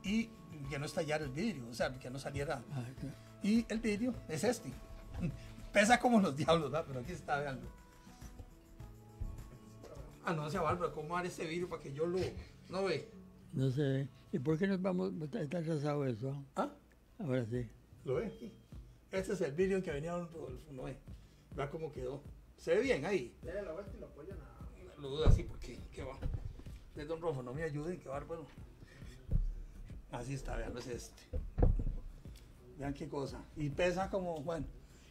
y que no estallara el vidrio, o sea, que no saliera. Ah, claro. Y el vidrio es este. Pesa como los diablos, ¿verdad? Pero aquí está, veanlo. Ah, no sea bárbaro, ¿cómo dar este vidrio para que yo lo. No ve? No sé. ¿Y por qué nos vamos? Está, atrasado eso. ¿Ah? Ahora sí. ¿Lo ve aquí? Este es el vidrio que venía don Rodolfo Noé. Vea cómo quedó. Se ve bien ahí. Lo duda así porque, ¿qué va? De don Rodolfo, no me ayuden, qué bárbaro. Así está, vean, es este. Vean qué cosa. Y pesa como, bueno,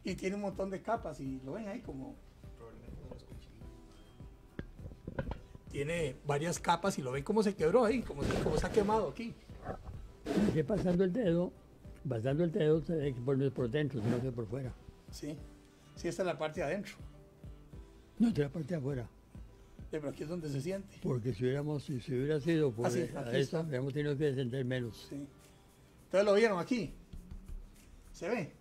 y tiene un montón de capas y lo ven ahí como... Tiene varias capas y lo ven como se quebró ahí, como, se- como se ha quemado aquí. Que pasando el dedo, pasando el dedo se ve que por, no es por dentro, sino que por fuera. Sí, sí, esta es la parte de adentro. No, de la parte de afuera. Sí, Pero aquí es donde se siente. Porque si hubiéramos, si, si hubiera sido por Ah, sí, a aquí eso, está. hubiéramos tenido que descender menos. Sí. Entonces lo vieron aquí. ¿Se ve?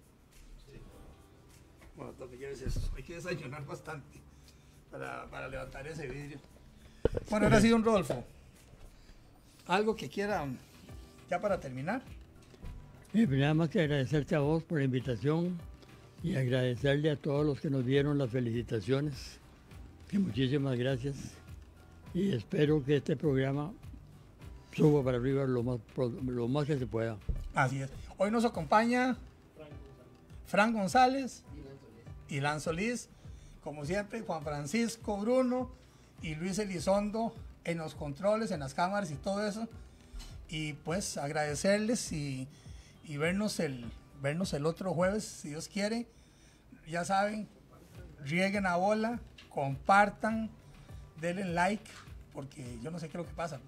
Bueno, entonces ¿qué es eso? Hay que desayunar bastante para, para levantar ese vidrio. Bueno, ahora sí, don Rodolfo. Algo que quieran ya para terminar. Y pues nada más que agradecerte a vos por la invitación y agradecerle a todos los que nos dieron las felicitaciones. Que muchísimas gracias. Y espero que este programa suba para arriba lo más, lo más que se pueda. Así es. Hoy nos acompaña Fran González y Lan Solís, como siempre, Juan Francisco Bruno y Luis Elizondo en los controles, en las cámaras y todo eso. Y pues agradecerles y, vernos, el, vernos el otro jueves, si Dios quiere. Ya saben, rieguen a bola, compartan, denle like, porque yo no sé qué es lo que pasa.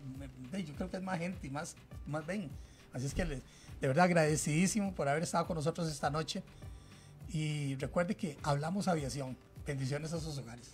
Yo creo que es más gente y más, más ven. Así es que les- de verdad agradecidísimo por haber estado con nosotros esta noche. Y recuerde que hablamos aviación. Bendiciones a sus hogares.